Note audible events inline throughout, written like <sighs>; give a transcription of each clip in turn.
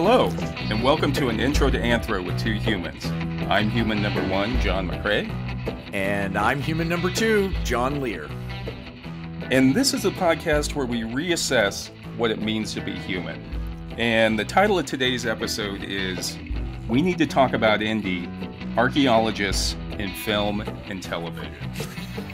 Hello, and welcome to an intro to Anthro with two humans. I'm human number one, John McCray. And I'm human number two, John Lehr. And this is a podcast where we reassess what it means to be human. And the title of today's episode is We Need to Talk About Indy Archaeologists in Film and Television.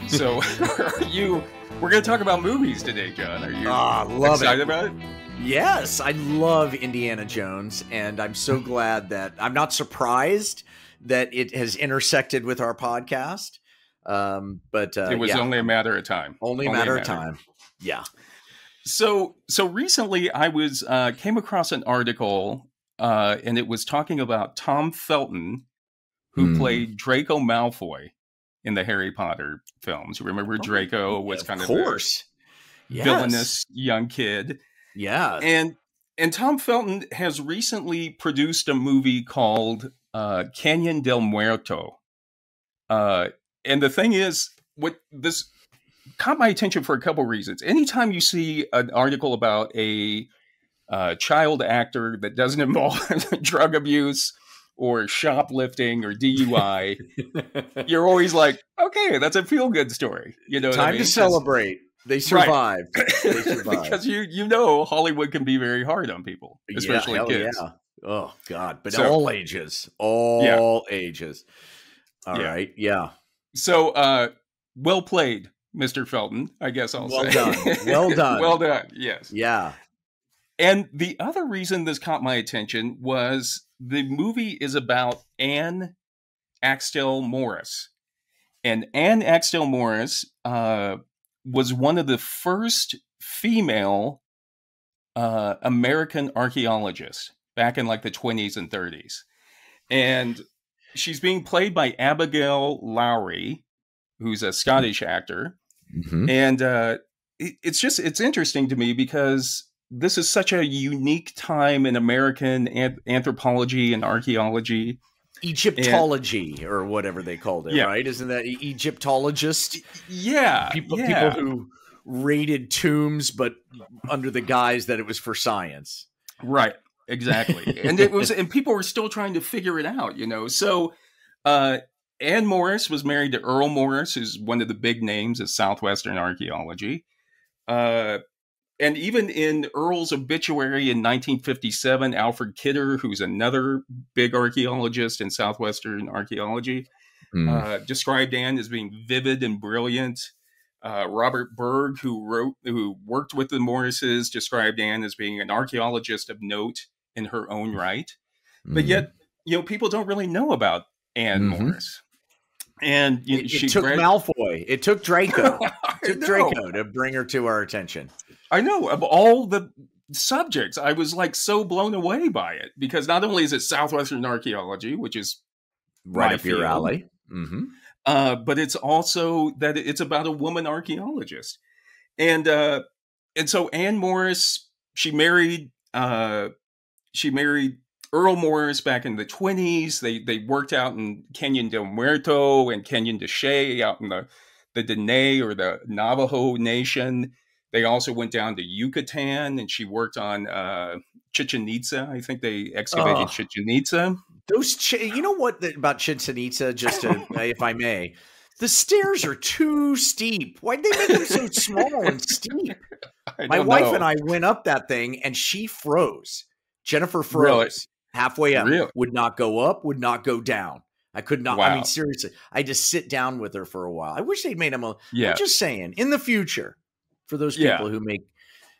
So, <laughs> are you. We're going to talk about movies today, John. Are you Ah, love excited it. about it? Yes, I love Indiana Jones, and I'm so glad that I'm not surprised that it has intersected with our podcast. Um, but uh, it was yeah, only a matter of time. only a matter of time. Yeah. So so recently I was uh, came across an article uh, and it was talking about Tom Felton, who Hmm. played Draco Malfoy in the Harry Potter films. Remember Draco was of kind of course. a Yes. villainous young kid, Yeah. and and Tom Felton has recently produced a movie called uh, Canyon del Muerto. Uh, and the thing is, what this caught my attention for a couple reasons. Anytime you see an article about a uh, child actor that doesn't <laughs> involve drug abuse or shoplifting or DUI, you're always like, okay, that's a feel good story. You know, what I Time mean? to celebrate. They survived. They survived. <laughs> because you you know Hollywood can be very hard on people, especially yeah, kids. Yeah. Oh God, but So- all ages, all ages. All right, Yeah. yeah. So, uh, well played, Mr. Felton. I guess I'll Well say. done. Well <laughs> done. well done. Yes. Yeah. And the other reason this caught my attention was the movie is about Anne Axtell Morris. And Anne Axtell Morris uh, was one of the first female uh, American archaeologists back in like the 20s and 30s. And she's being played by Abigail Lawrie, who's a Scottish actor Mhm. and uh, it, it's just it's interesting to me because this is such a unique time in American an- anthropology and archaeology. Egyptology or whatever they called it, Yeah. right? Isn't that Egyptologist? Yeah, People, yeah. people who raided tombs, but under the guise that it was for science. right, exactly. <laughs> and it was, and people were still trying to figure it out, you know. So, uh, Anne Morris was married to Earl Morris, who's one of the big names of southwestern archaeology. Uh, and even in Earl's obituary in 1957, Alfred Kidder, who's another big archaeologist in southwestern archaeology, uh, described Anne as being vivid and brilliant. Uh, Robert Burgh, who wrote, who worked with the Morrises, described Anne as being an archaeologist of note in her own right. But Mhm. yet, you know, people don't really know about Anne Mhm. Morris. And you know, it, it she took Malfoy. It took Draco. <laughs> It took. Draco to bring her to our attention. I know of all the subjects, I was like so blown away by it because not only is it southwestern archaeology, which is Right up your field. alley. Mm-hmm. uh, but it's also that it's about a woman archaeologist, and uh, and so Anne Morris, she married uh, she married Earl Morris back in the twenties. They they worked out in Canyon del Muerto and Canyon de Chelly out in the the Dene or the Navajo Nation. They also went down to Yucatan, and she worked on uh, Chichen Itza. I think they excavated. Chichen Itza. Those, ch- you know what the, about Chichen Itza? Just to, <laughs> if I may, the stairs are too steep. Why'd they make them so small and steep? <laughs> My wife know. and I went up that thing, and she froze. Jennifer froze Really? halfway up. Really? Would not go up. Would not go down. I could not. I mean, seriously, I just sit down with her for a while. I wish they'd made them. A, Yeah. I'm just saying, in the future, for those Yeah. people who make.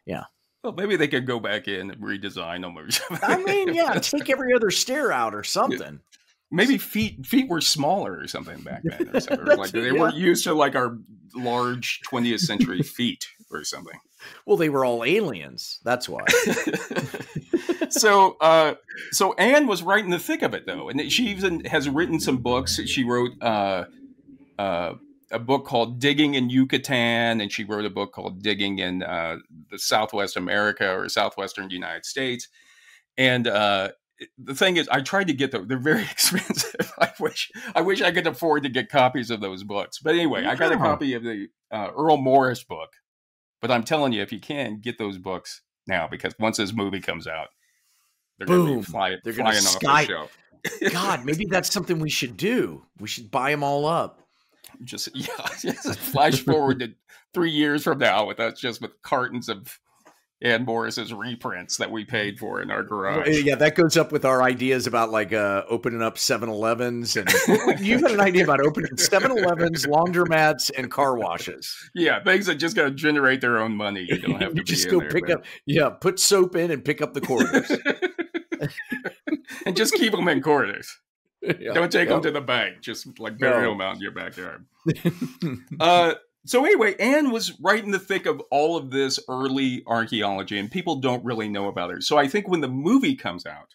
Yeah well, maybe they could go back in and redesign them or something. I mean, yeah, <laughs> take every other stair out or something. maybe feet feet were smaller or something back then, or something. <laughs> Like they yeah. weren't used to like our large 20th century feet or something. Well, they were all aliens. That's why. <laughs> so, uh, so Anne was right in the thick of it, though, and she even has written some books. She wrote uh, uh, a book called "Digging in Yucatan," and she wrote a book called "Digging in uh, the Southwest America or Southwestern United States." And uh, the thing is, I tried to get them; they're very <laughs> expensive. I wish, I wish I could afford to get copies of those books. But anyway, I got a copy of the uh, Earl Morris book. But I'm telling you, if you can get those books now, because once this movie comes out, they're Boom. gonna be fly, They're gonna flying off sky- the show. God, maybe that's something we should do. We should buy them all up. Just <laughs> yeah, just flash forward to three years from now with us just with cartons of Anne Morris's reprints that we paid for in our garage. Yeah, that goes up with our ideas about like uh, opening up 7-Elevens and <laughs> you've got an idea about opening 7-Elevens, laundromats, and car washes. Yeah, things that just gotta generate their own money. You don't have to <laughs> You just go there, pick but- up, yeah, put soap in and pick up the quarters. and just keep them in quarters. <laughs> Yeah, Don't take yeah. them to the bank. Just like bury No. them out in your backyard. <laughs> uh, so anyway, Anne was right in the thick of all of this early archaeology, and people don't really know about her. So I think when the movie comes out,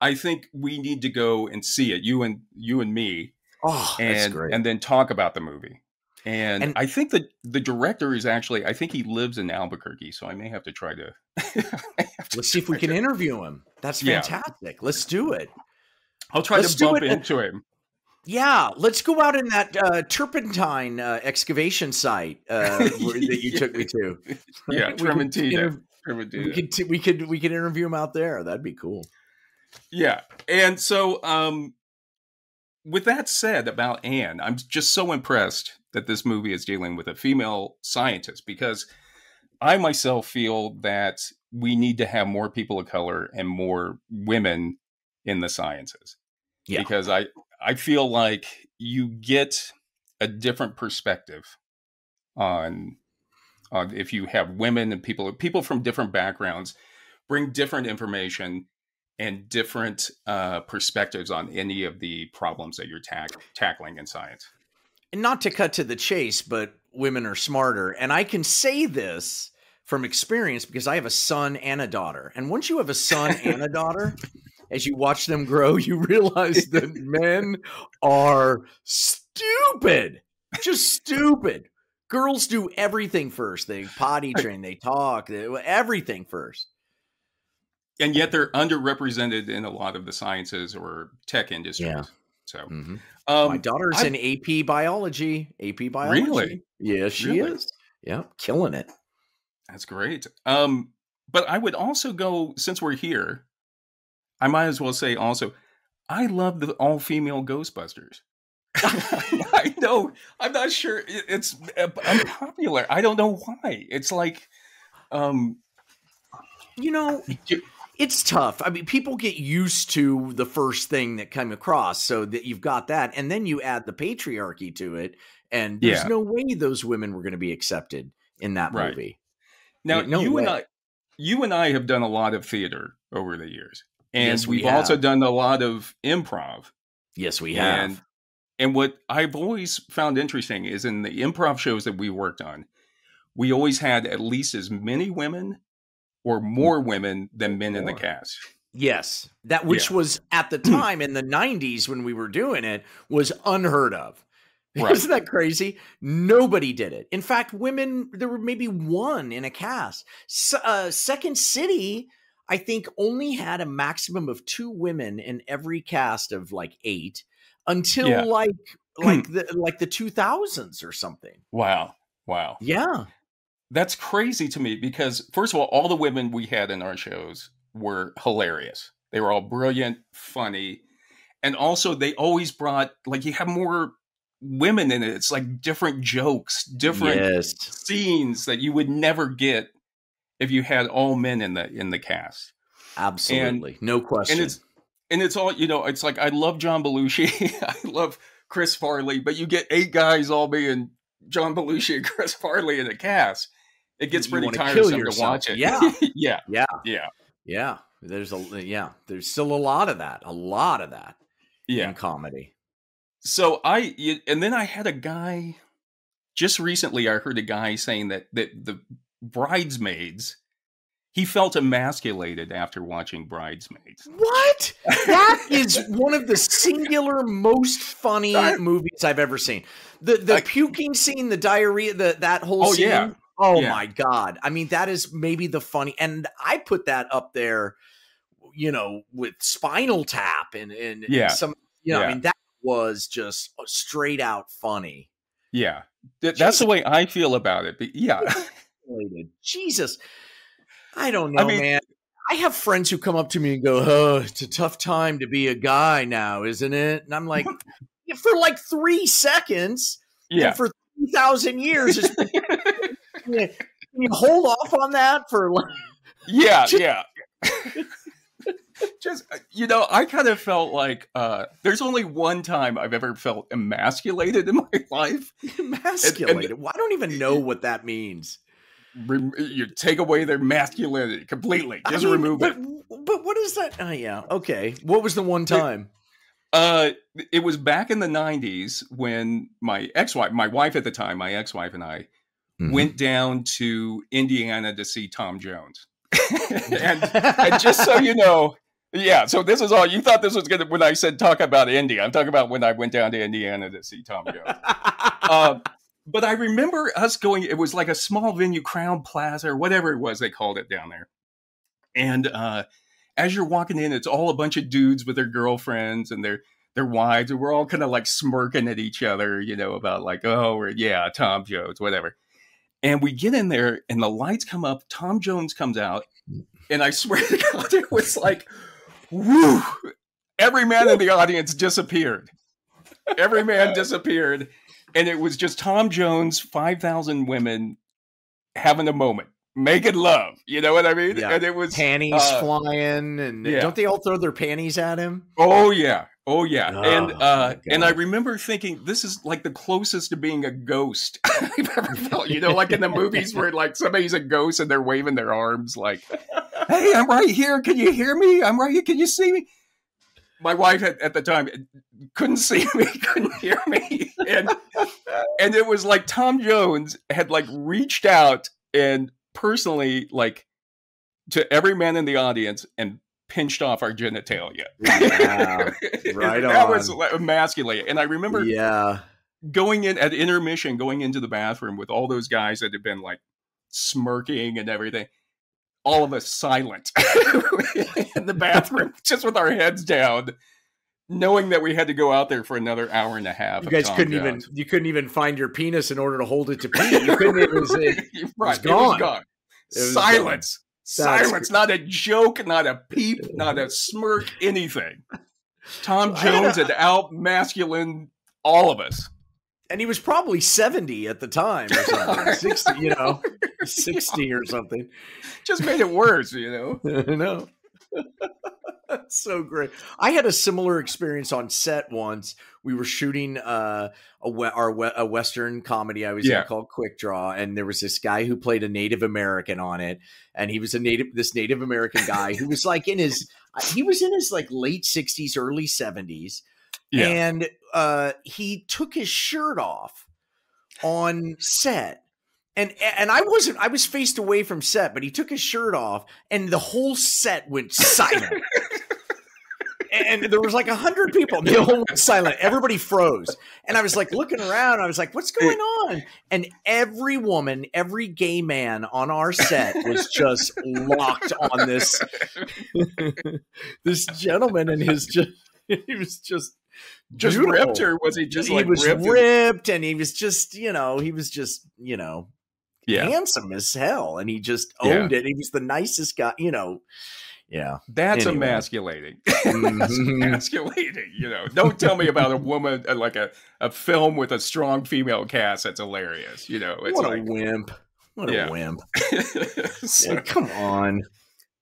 I think we need to go and see it. You and you and me, Oh, that's and great. and then talk about the movie. And, And- I think that the director is actually, I think he lives in Albuquerque, so I may have to try to. <laughs> To Let's see if we can to- interview him. That's Yeah. fantastic. Let's do it. I'll try let's to bump it. into him. Yeah, let's go out in that uh, turpentine uh, excavation site uh, <laughs> where, that you took me to. <laughs> Yeah, We could Trementina. We could, t- we could we could interview him out there. That'd be cool. Yeah. And so um with that said about Anne, I'm just so impressed that this movie is dealing with a female scientist because I myself feel that we need to have more people of color and more women in the sciences. Yeah. Because I I feel like you get a different perspective on on if you have women and people people from different backgrounds bring different information and different uh, perspectives on any of the problems that you're tack tackling in science. And not to cut to the chase, but women are smarter. And I can say this from experience because I have a son and a daughter. And once you have a son and a daughter, <laughs> as you watch them grow, you <laughs> realize that <laughs> men are stupid. Just stupid. Girls do everything first. They potty train, they talk, they, everything first. And yet they're underrepresented in a lot of the sciences or tech industries. Yeah. So, Mhm. um, My daughter's I- in AP biology. AP biology. Really? Yes, she Really? is. Yeah, killing it. That's great. Um, but I would also go since we're here. I might as well say also, I love the all female Ghostbusters. <laughs> I know. I'm not sure it's uh, unpopular. I don't know why. It's like, um, You know, <laughs> it's tough. I mean, people get used to the first thing that come across, so that you've got that, and then you add the patriarchy to it, and there's Yeah. no way those women were going to be accepted in that Right. movie. now no you and. I, you and I have done a lot of theater over the years, and Yes, we we've also done a lot of improv. Yes, we have. And and what I've always found interesting is in the improv shows that we worked on, we always had at least as many women or more women than men in the cast. yes, that which was at the <clears throat> time in the '90s when we were doing it was unheard of. <laughs> Right. Isn't that crazy? Nobody did it. In fact, women, there were maybe one in a cast. S- uh, Second City, I think, only had a maximum of two women in every cast of like eight until Yeah. like <clears throat> like the like the 2000s or something. Wow. Wow. Yeah. That's crazy to me because first of all, all the women we had in our shows were hilarious. They were all brilliant, funny, and also they always brought like you have more women in it. It's like different jokes, different Yes. scenes that you would never get if you had all men in the in the cast. Absolutely. no question. And it's and it's all you know. It's like I love John Belushi, <laughs> I love Chris Farley, but you get eight guys all being John Belushi and <laughs> Chris Farley in the cast. It gets You pretty tiresome to watch it. Yeah. <laughs> yeah, yeah. yeah, Yeah. There's a yeah, there's still a lot of that. A lot of that yeah. in comedy. So I and then I had a guy just recently. I heard a guy saying that that the bridesmaids. He felt emasculated after watching Bridesmaids. What? That is <laughs> one of the singular most funny movies I've ever seen. The the I- puking scene, the diarrhea, the that whole Oh, scene. yeah. Oh Yeah. my god. I mean, that is maybe the funny and I put that up there, you know, with Spinal Tap and and, and Yeah. some you know, I mean, that was just uh, straight out funny. Yeah, Th- that's the way I feel about it. But yeah, <laughs> <laughs> Jesus. I don't know, I mean- man. I have friends who come up to me and go, "Oh, it's a tough time to be a guy now, isn't it?" And I'm like, <laughs> "For like three seconds, Yeah. for three thousand years, <laughs> can you, can you hold off on that for like?" Yeah, <laughs> yeah. Just uh, you know, I kind of felt like uh there's only one time I've ever felt emasculated in my life. Emasculated. Well, I don't even know what that means. You take away their masculinity completely. I Just mean, remove but, it. But what is that? Oh, yeah. Okay. What was the one time? Uh it was back in the 90s when my ex-wife, my wife at the time, my ex-wife and I Mm-hmm. went down to Indiana to see Tom Jones. <laughs> and and just so you <laughs> know, yeah. So this is all you thought this was gonna when I said talk about India. I'm talking about when I went down to Indiana to see Tom Jones. <laughs> uh, but I remember us going. It was like a small venue, Crowne Plaza or whatever it was they called it down there. And uh, as you're walking in, it's all a bunch of dudes with their girlfriends and their their wives, and we're all kind of like smirking at each other, you know, about like, oh, we're, yeah, Tom Jones, whatever. And we get in there, and the lights come up. Tom Jones comes out, and I swear to God, it was like, whoo! Every man in the audience disappeared. Every man <laughs> disappeared, and it was just Tom Jones, five thousand women having a moment, making love. You know what I mean? Yeah. And it was panties uh, flying, and yeah. don't they all throw their panties at him? Oh yeah. Oh yeah. Oh, and uh and I remember thinking this is like the closest to being a ghost <laughs> I've ever <laughs> felt. You know, like in the movies where like somebody's a ghost and they're waving their arms like, "Hey, I'm right here. Can you hear me? I'm right here. Can you see me?" My wife at, at the time eh, couldn't see <laughs> me, couldn't hear me. And and it was like Tom Jones had like reached out and personally like to every man in the audience and pinched off our genitalia. Wow. <laughs> Right that was on. emasculating. And I remember yeah. going in at intermission, going into the bathroom with all those guys that had been like smirking and everything. All of us silent <laughs> in the bathroom, <laughs> just with our heads down, knowing that we had to go out there for another hour and a half. You guys couldn't Jones. even you couldn't even find your penis in order to hold it to pee. You couldn't even <laughs> say right, gone. It was gone. It was Silence. That's Silence. Not a joke, not a peep, not a smirk, anything. Tom I had a- Jones had out masculine all of us. And he was probably 70 at the time or something. <laughs> 60, you know, <laughs> 60 or something. Just made it worse, you know. <laughs> no. So great. I had a similar experience on set once. We were shooting uh, a we- our we- a western comedy I was Yeah. in called Quick Draw, and there was this guy who played a Native American on it, and he was a native this Native American guy who was like in his he was in his like late sixties, early seventies, Yeah. and uh, he took his shirt off on set. And and I wasn't I was faced away from set, but he took his shirt off and the whole set went silent. and there was like a hundred people, and they all went silent. Everybody froze. And I was like looking around, I was like, what's going on? And every woman, every gay man on our set was just locked on this <laughs> this gentleman and his just <laughs> he was just Just beautiful ripped, or was he just he like was ripped? ripped, and- and he was just you know he was just you know yeah, handsome as hell and he just Yeah. owned it he was the nicest guy you know yeah that's Anyway. emasculating. <laughs> that's Mhm. emasculating. You know, don't tell me about a woman uh, like a, a film with a strong female cast. That's hilarious. You know, it's what like a wimp what Yeah. a wimp <laughs> So- Yeah, come on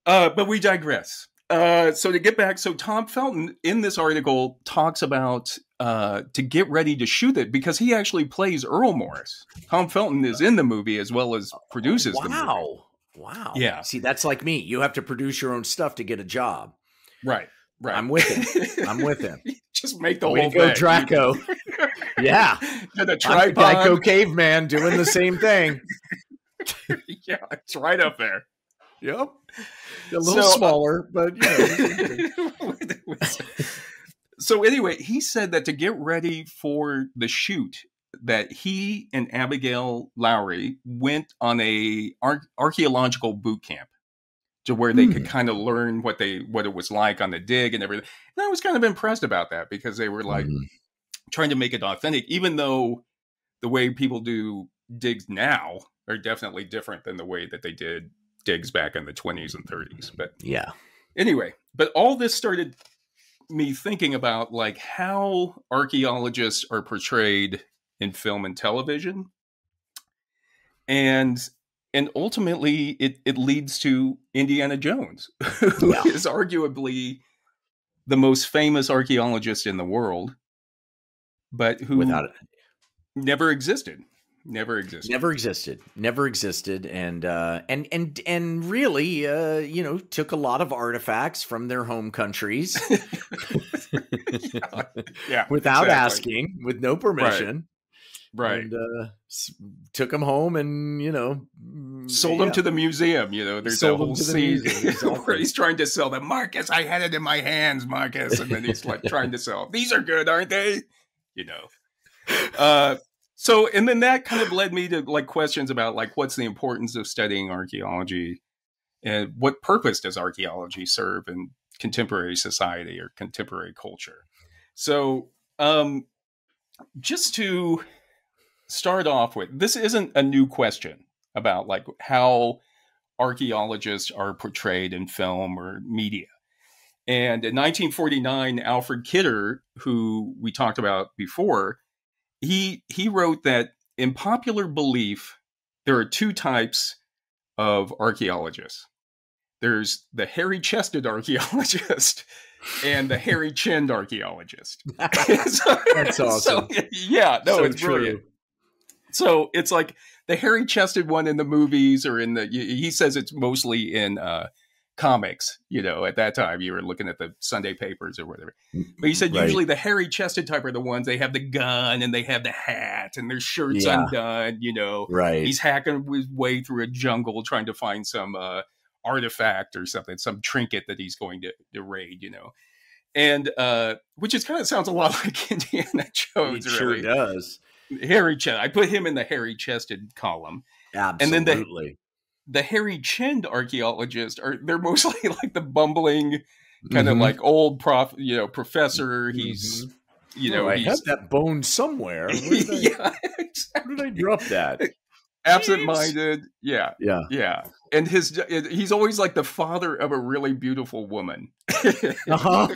Uh, but we digress. Uh, so to get back, so Tom Felton in this article talks about uh, to get ready to shoot it because he actually plays Earl Morris. Tom Felton is in the movie as well as produces the movie. wow wow Yeah. see that's like me you have to produce your own stuff to get a job Right, right. i'm with him <laughs> i'm with him Just make the way whole to go thing. draco <laughs> yeah Get a I'm the tripod. Geico caveman doing the same thing <laughs> yeah, it's right up there. yep a little So, uh, smaller but you know <laughs> so anyway, he said that to get ready for the shoot, that he and Abigail Lawrie went on a ar- archaeological boot camp to where they could kind of learn what they what it was like on the dig and everything. And I was kind of impressed about that because they were like Mhm. trying to make it authentic, even though the way people do digs now are definitely different than the way that they did digs back in the 20s and 30s. But yeah. Anyway, but all this started me thinking about like how archaeologists are portrayed in film and television. And and ultimately it, it leads to Indiana Jones, <laughs> who yeah. is arguably the most famous archaeologist in the world, but who Without it. never existed never existed. Never existed. Never existed. And uh and and and really uh you know took a lot of artifacts from their home countries. <laughs> Yeah, yeah, <laughs> without exactly. asking with no permission. Right, right. and uh took them home and you know sold yeah. them to the museum you know there's sold a whole scene <laughs> exactly. where he's trying to sell them marcus i had it in my hands marcus. And then he's like trying to sell these are good aren't they? You know. Uh so and then that kind of led me to like questions about like what's the importance of studying archaeology and what purpose does archaeology serve in contemporary society or contemporary culture? So um just to start off with this isn't a new question about like how archaeologists are portrayed in film or media. And in 1949 alfred kidder who we talked about before he he wrote that in popular belief there are two types of archaeologists. There's the hairy-chested <laughs> archaeologist and the hairy-chinned archaeologist. <laughs> <laughs> That's awesome. So, yeah, no, so it's true. brilliant. So it's like the hairy-chested one in the movies or in the. He says it's mostly in uh, comics, you know, at that time you were looking at the Sunday papers or whatever. But he said right. usually the hairy chested type are the ones they have the gun and they have the hat and their shirts yeah. undone, you know. Right. He's hacking his way through a jungle trying to find some uh, artifact or something, some trinket that he's going to, to raid, you know. And uh, which is kind of sounds a lot <laughs> like Indiana Jones. It sure really. does. Hairy chest. I put him in the hairy chested column. Absolutely. And then the the hairy chinned archaeologists are they're mostly <laughs> like the bumbling kind of mm-hmm. like old prof you know professor he's mm-hmm. you know oh, i have that bone somewhere <laughs> did I, yeah exactly. where did i drop that <laughs> absent-minded yeah yeah yeah and his he's always like the father of a really beautiful woman uh-huh.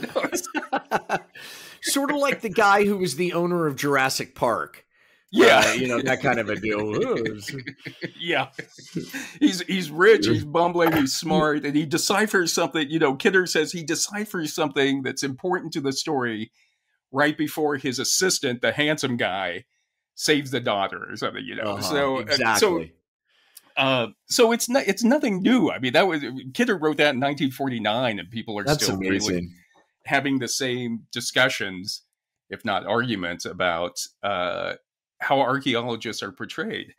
sort of like the guy who was the owner of jurassic park yeah, uh, <laughs> you know that kind of a deal. <laughs> yeah, <laughs> he's he's rich, he's bumbling, he's smart, and he deciphers something. You know, Kidder says he deciphers something that's important to the story right before his assistant, the handsome guy, saves the daughter or something. You know, uh-huh, so exactly. Uh, so, uh, so it's not it's nothing new. I mean, that was Kidder wrote that in 1949, and people are that's still amazing. really having the same discussions, if not arguments, about uh, how archaeologists are portrayed.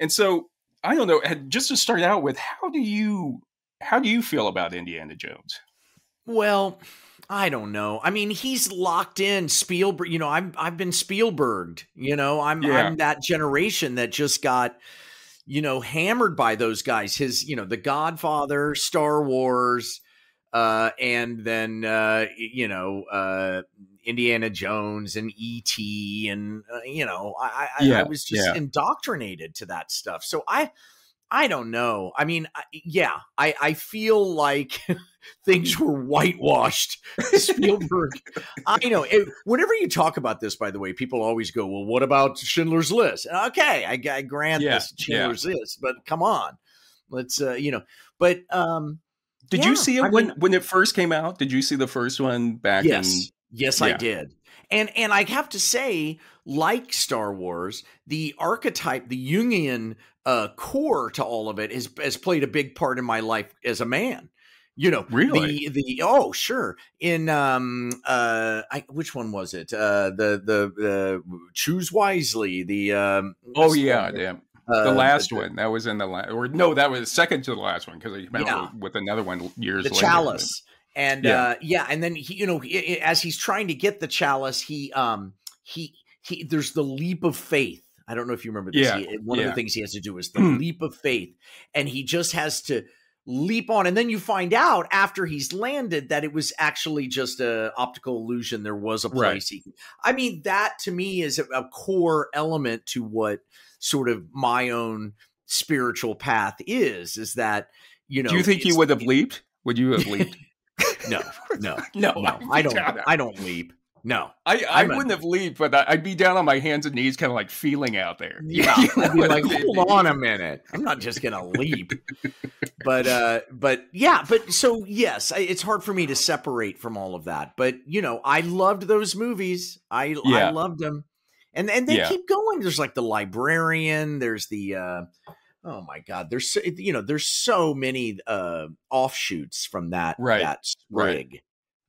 And so I don't know, And just to start out with, how do you how do you feel about Indiana Jones? Well, I don't know. I mean, he's locked in Spielberg. You know, I'm I've been Spielberged. You know, I'm yeah. I'm that generation that just got you know hammered by those guys. His you know, The Godfather, Star Wars, uh, and then uh, you know uh, Indiana Jones and E.T. and uh, you know I, I, yeah, I was just yeah. indoctrinated to that stuff. So I I don't know. I mean, I, yeah, I I feel like <laughs> things <laughs> were whitewashed. Spielberg. I know. It, whenever you talk about this, by the way, people always go, "Well, what about Schindler's List?" Okay, I, I grant yeah, this Schindler's List, but come on, let's uh, you know. But um, did yeah, you see it I when mean, when it first came out? Did you see the first one back yes, in Yes, yeah. I did. And and I have to say like Star Wars, the archetype, the Jungian uh, core to all of it has has played a big part in my life as a man. You know, really the the oh sure in um uh I, which one was it uh the the choose wisely the um oh yeah damn uh, the last the, one that was in the last, or no, that was second to the last one because I came yeah. out with another one years the later. Chalice, and yeah. uh, yeah, and then he, you know, as he's trying to get the chalice, he um he he there's the leap of faith. I don't know if you remember this. Yeah. He, one yeah. of the things he has to do is the leap of faith, and he just has to leap on and then you find out after he's landed that it was actually just a optical illusion there was a place right. he i mean that to me is a, a core element to what sort of my own spiritual path is is that you know, Do you think you would have leaped? Would you have leaped? <laughs> No, no, no, no. I don't. I don't leap. No. I, I I'm a- wouldn't have leaped, but I'd be down on my hands and knees, kind of like feeling out there. <laughs> Yeah, You know I'd be like, hold on a minute. I'm not just gonna leap. but uh, but yeah, but so yes, it's hard for me to separate from all of that. But you know, I loved those movies. I I loved them, and and they Yeah. keep going. There's like the librarian. There's the uh, oh my god. There's so, you know, there's so many uh offshoots from that Right, that right. sprig.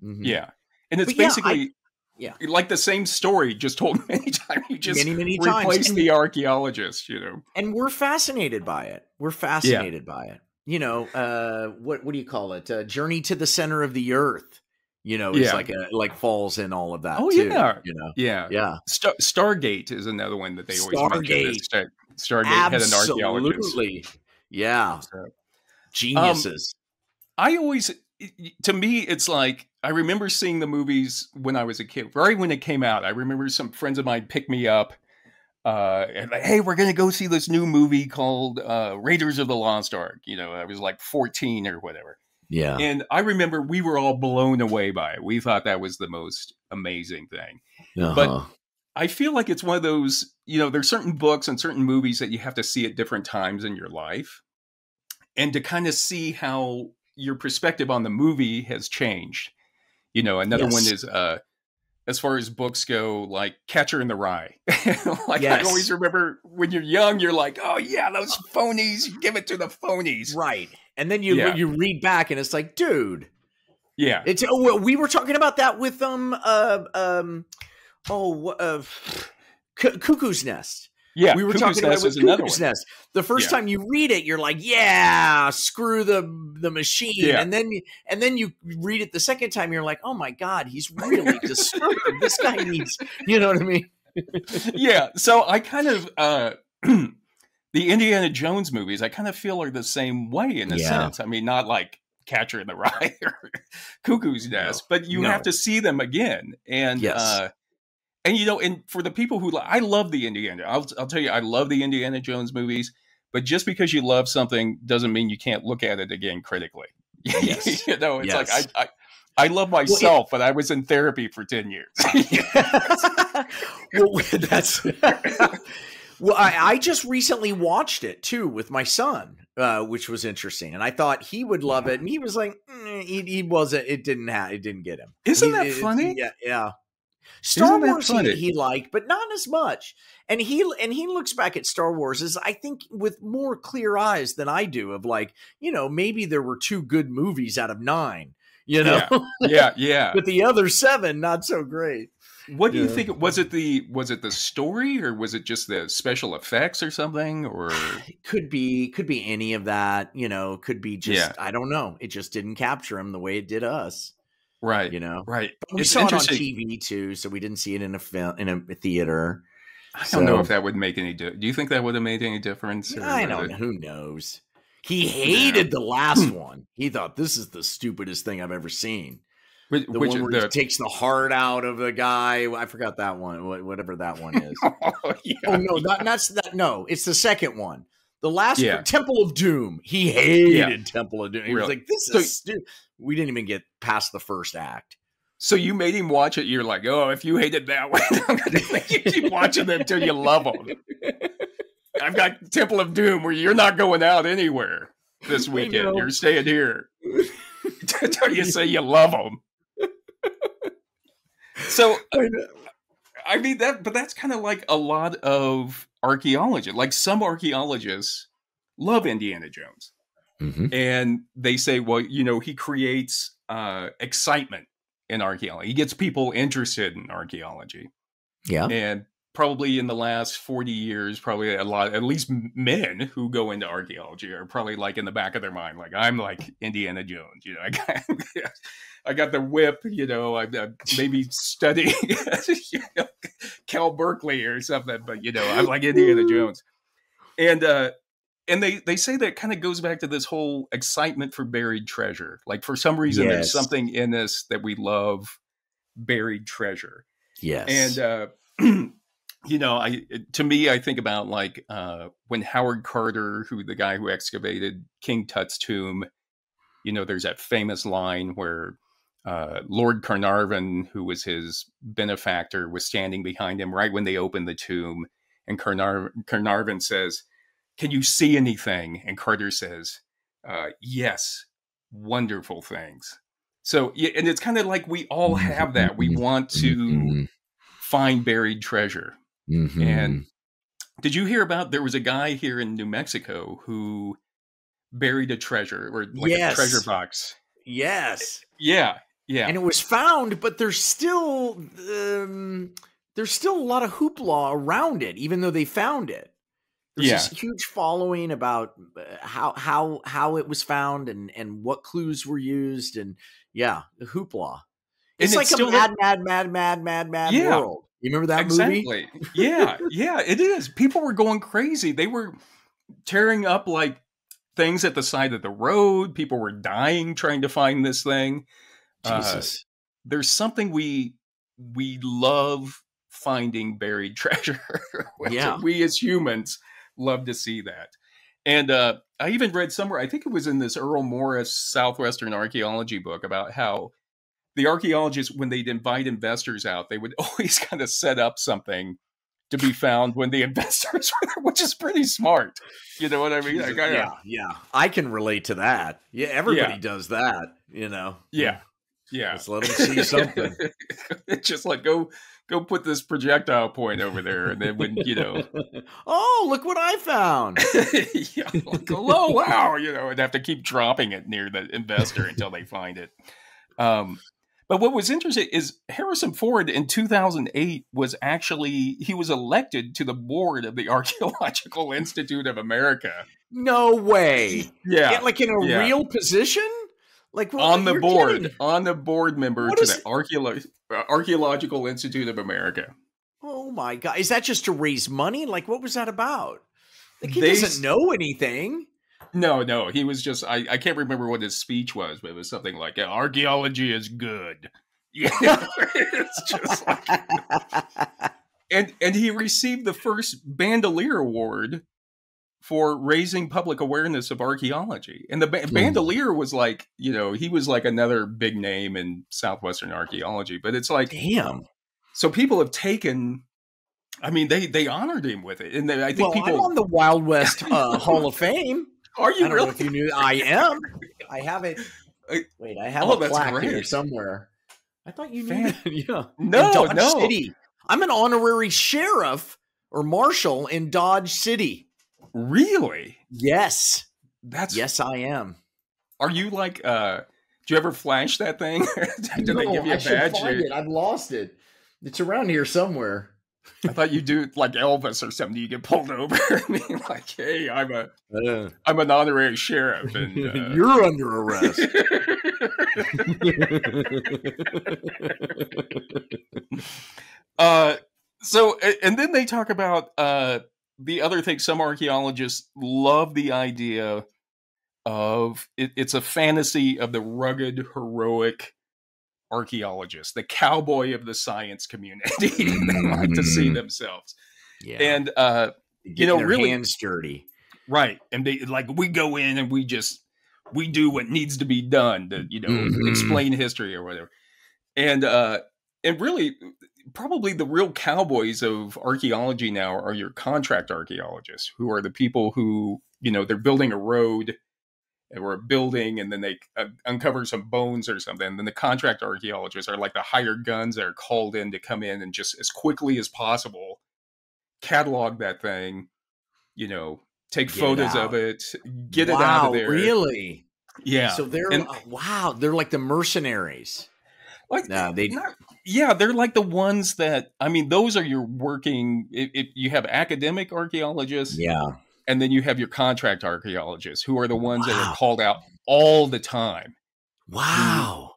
Mhm. Yeah, and it's But yeah, I- basically yeah. like the same story, just told <laughs> many times. You just many many times. replace the archaeologist. You know, and we're fascinated by it. We're fascinated by it. You know, uh, what what do you call it? Uh, Journey to the center of the earth. You know, is Yeah. like a like falls in all of that. Oh, too, yeah. you know, yeah. yeah, Star- Stargate is another one that they always mention. Stargate. Stargate had an archaeologist. absolutely, yeah, So- geniuses. I always, to me, it's like I remember seeing the movies when I was a kid, right when it came out. I remember some friends of mine picked me up. Uh, and like, hey, we're gonna go see this new movie called uh, Raiders of the Lost Ark. You know, I was like 14 or whatever, yeah, and I remember we were all blown away by it. We thought that was the most amazing thing. uh-huh. I feel like it's one of those, you know, there's certain books and certain movies that you have to see at different times in your life. And to kind of see how your perspective on the movie has changed. You know, another one is uh as far as books go, like Catcher in the Rye. <laughs> like I always remember when you're young, you're like, oh yeah, those phonies, give it to the phonies. right. And then you Yeah. you read back, and it's like, dude, Yeah. It's oh, we were talking about that with um uh um oh uh, <sighs> Cuckoo's Nest. Yeah. we were Cuckoo's talking about Nest it with another Cuckoo's one. Nest. The first Yeah. time you read it, you're like, yeah, screw the the machine. Yeah. And then and then you read it the second time, you're like, oh my god, he's <laughs> really disturbed. this guy needs, <laughs> you know what I mean? yeah so i kind of uh <clears throat> the indiana jones movies i kind of feel are the same way in a Yeah. sense i mean not like catcher in the rye <laughs> or cuckoo's nest but you No. have to see them again and Yes. uh and you know and for the people who i love the indiana I'll, I'll tell you i love the indiana jones movies but just because you love something doesn't mean you can't look at it again critically Yes. <laughs> you know it's Yes. like I, I I love myself, but I was in therapy for 10 years. <laughs> well, that's <laughs> well. I, I just recently watched it too with my son, uh, which was interesting, and I thought he would love it, and he was like, mm, he, he wasn't. It didn't have. It didn't get him. Isn't He- that it- funny? Yeah, yeah. Star Wars he, he liked, but not as much. And he and he looks back at Star Wars as I think with more clear eyes than I do. Of like, you know, maybe there were two good movies out of nine. You know, yeah, yeah. <laughs> but the other seven not so great. What do you think? Was it the was it the story or was it just the special effects or something? Or ah, It could be could be any of that you know could be just Yeah. i don't know it just didn't capture him the way it did us right, you know right? But we It's saw it on tv too so we didn't see it in a film in a theater I don't know if that would make any. Di- do you think that would have made any difference? i don't it- know who knows he hated the last hmm. one he thought this is the stupidest thing i've ever seen Which, the which one where the, he takes the heart out of the guy i forgot that one whatever that one is <laughs> oh, oh, yeah. oh no not, not that no it's the second one the last Yeah. one, Temple of Doom. He hated Yeah. Temple of Doom. He was like, "This So- is stu-" We didn't even get past the first act. So you made him watch it. You're like, oh, if you hated that one, <laughs> I'm gonna make you keep <laughs> watching them until you love them. I've got Temple of Doom where you're not going out anywhere this weekend. You're staying here <laughs> until you say you love them. So I mean that, but that's kind of like a lot of archaeology. Like some archaeologists love Indiana Jones, Mhm. and they say, well, you know, he creates uh, excitement in archaeology. He gets people interested in archaeology, Yeah. and probably in the last 40 years probably a lot at least men who go into archaeology are probably like in the back of their mind like i'm like indiana jones you know i got, <laughs> I got the whip you know i'm, I'm maybe study <laughs> you know, cal berkeley or something but you know i'm like indiana jones. And uh and they they say that kind of goes back to this whole excitement for buried treasure. Like for some reason there's something in us that we love buried treasure. Yes. and uh, <clears throat> you know, I to me, I think about like uh, when Howard Carter, who the guy who excavated King Tut's tomb, you know, there's that famous line where uh, Lord Carnarvon, who was his benefactor, was standing behind him right when they opened the tomb, and Carnar- Carnarvon says, "Can you see anything?" And Carter says, uh, "Yes, wonderful things." So, yeah, and it's kind of like we all have that. We want to Mm-hmm. find buried treasure. Mhm. And did you hear about there was a guy here in New Mexico who buried a treasure or like Yes. a treasure box? yes, Yeah, yeah, and it was found, but there's still um, there's still a lot of hoopla around it, even though they found it. There's Yeah. this huge following about uh, how how how it was found and and what clues were used, and yeah, the hoopla. It's it's like a mad, mad, mad, mad, mad, mad Yeah. world. You remember that movie? exactly. yeah, yeah, it is. People were going crazy. They were tearing up like things at the side of the road. People were dying trying to find this thing. Uh, Jesus. there's something we we love finding buried <laughs> treasure. Yeah. we as humans love to see that. And uh, I even read somewhere, I think it was in this Earl Morris Southwestern archaeology book about how the archaeologists, when they'd invite investors out, they would <laughs> always kind of set up something to be found when the <laughs> investors were there, which is pretty smart. You know what I mean? Like, I- yeah, yeah. I can relate to that. Yeah, everybody Yeah. does that, you know. yeah, yeah. Let's let them see something. it's <laughs> just like go go put this projectile point over there, and then when you know, oh, look what I found. yeah, like, hello, wow, you know, and have to keep dropping it near the investor until they find it. Um, but what was interesting is Harrison Ford in 2008 was actually he was elected to the board of the <laughs> Archaeological Institute of America. No way. Yeah, like in a yeah. real position? Like what- on the board, kidding. on the board member What to the Archeolo- uh, Archaeological Institute of America. Oh my god. Is that just to raise money? Like what was that about? Like he They doesn't know anything. No, no, he was just I, I can't remember what his speech was, but it was something like archaeology is good. <laughs> Yeah. it's just like <laughs> and and he received the first Bandelier Award for raising public awareness of archaeology. And the ba- Hmm. Bandelier was like, you know, he was like another big name in southwestern archaeology, but it's like Damn. so people have taken I mean, they they honored him with it, and they, I think Well, people I'm on the Wild West <laughs> uh, Hall of Fame. Are I you don't know really? if you knew. I am. <laughs> I have it. Wait, I have oh, a that's plaque here somewhere. I thought you knew. Fan- That. <laughs> Yeah. No, Dodge no. City. I'm an honorary sheriff or marshal in Dodge City. Really? Yes. That's Yes, I am. Are you like? uh Do you ever flash that thing? <laughs> do they No, give you I a should badge? find it. I've lost it. It's around here somewhere. I thought you do like Elvis or something. You get pulled over. <laughs> I mean, like, hey, I'm a Uh, I'm an honorary sheriff, and <laughs> uh, You're under arrest. <laughs> uh, so and then they talk about uh the other thing. Some archaeologists love the idea of it, it's a fantasy of the rugged, heroic archaeologist, the cowboy of the science community. <laughs> they like to see Mm. themselves, yeah. and uh, Getting know, really- hands dirty. right, and they like we go in and we just we do what needs to be done to you know Mhm. explain history or whatever, and uh, and really probably the real cowboys of archaeology now are your contract archaeologists who are the people who you know they're building a road or a building and then they uh, uncover some bones or something and then the contract archaeologists are like the hired guns that are called in to come in and just as quickly as possible catalog that thing you know take Get photos of it get it out of there Really? yeah So they're And- uh, wow, they're like the mercenaries. like No, they not, yeah they're like the ones that i mean those are your working if, if you have academic archaeologists yeah. And then you have your contract archaeologists who are the ones that are called out all the time Wow.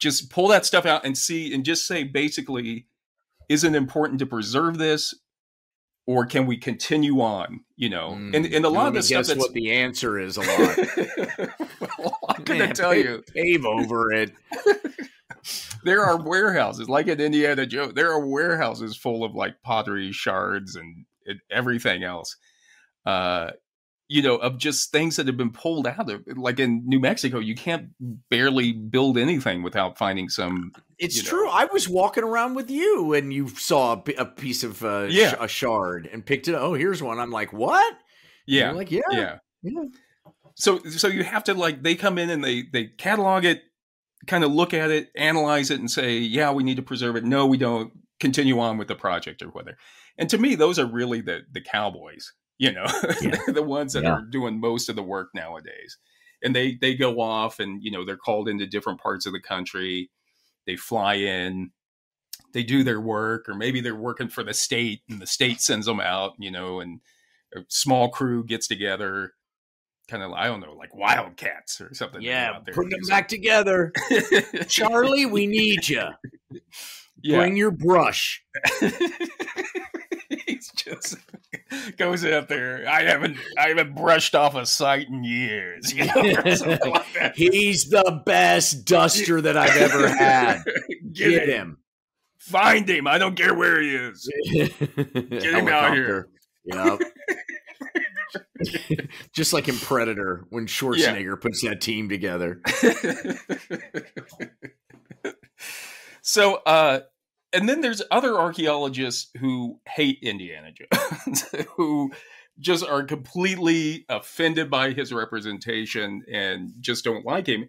just pull that stuff out and see and just say basically is it important to preserve this or can we continue on you know and Mm. and a lot Let of the stuff guess that's what the answer is a lot. <laughs> well, i'm gonna Man, tell pave- you Pave over it. <laughs> there are warehouses like in Indiana Jones. There are warehouses full of like pottery shards and, and everything else. Uh, you know, of just things that have been pulled out of. Like in New Mexico, you can't barely build anything without finding some. It's you know. true. I was walking around with you, and you saw a, a piece of uh, Yeah. sh- a shard and picked it. Oh, here's one. I'm like, what? Yeah, you're like yeah, yeah. yeah. So, so you have to like they come in and they they catalog it, kind of look at it, analyze it, and say, yeah, we need to preserve it. No, we don't. Continue on with the project or whatever. And to me, those are really the the cowboys. You know, Yeah. They're <laughs> the ones that Yeah. are doing most of the work nowadays. And they they go off and you know they're called into different parts of the country. They fly in, they do their work, or maybe they're working for the state, and the state sends them out. You know, and a small crew gets together, kind of I don't know, like wildcats or something. Yeah, out there putting them back together. <laughs> Charlie, we need you. yeah, Bring your brush. <laughs> he's just <laughs> goes out there. I haven't I haven't brushed off a sight in years. You know, <laughs> like. He's the best duster that I've ever <laughs> had. Get, Get him. him. Find him. I don't care where he is. Get him out here. Yep. Just like in Predator when Schwarzenegger puts that team together. so uh and then there's other archaeologists who hate Indiana Jones, <laughs> who just are completely offended by his representation and just don't like him.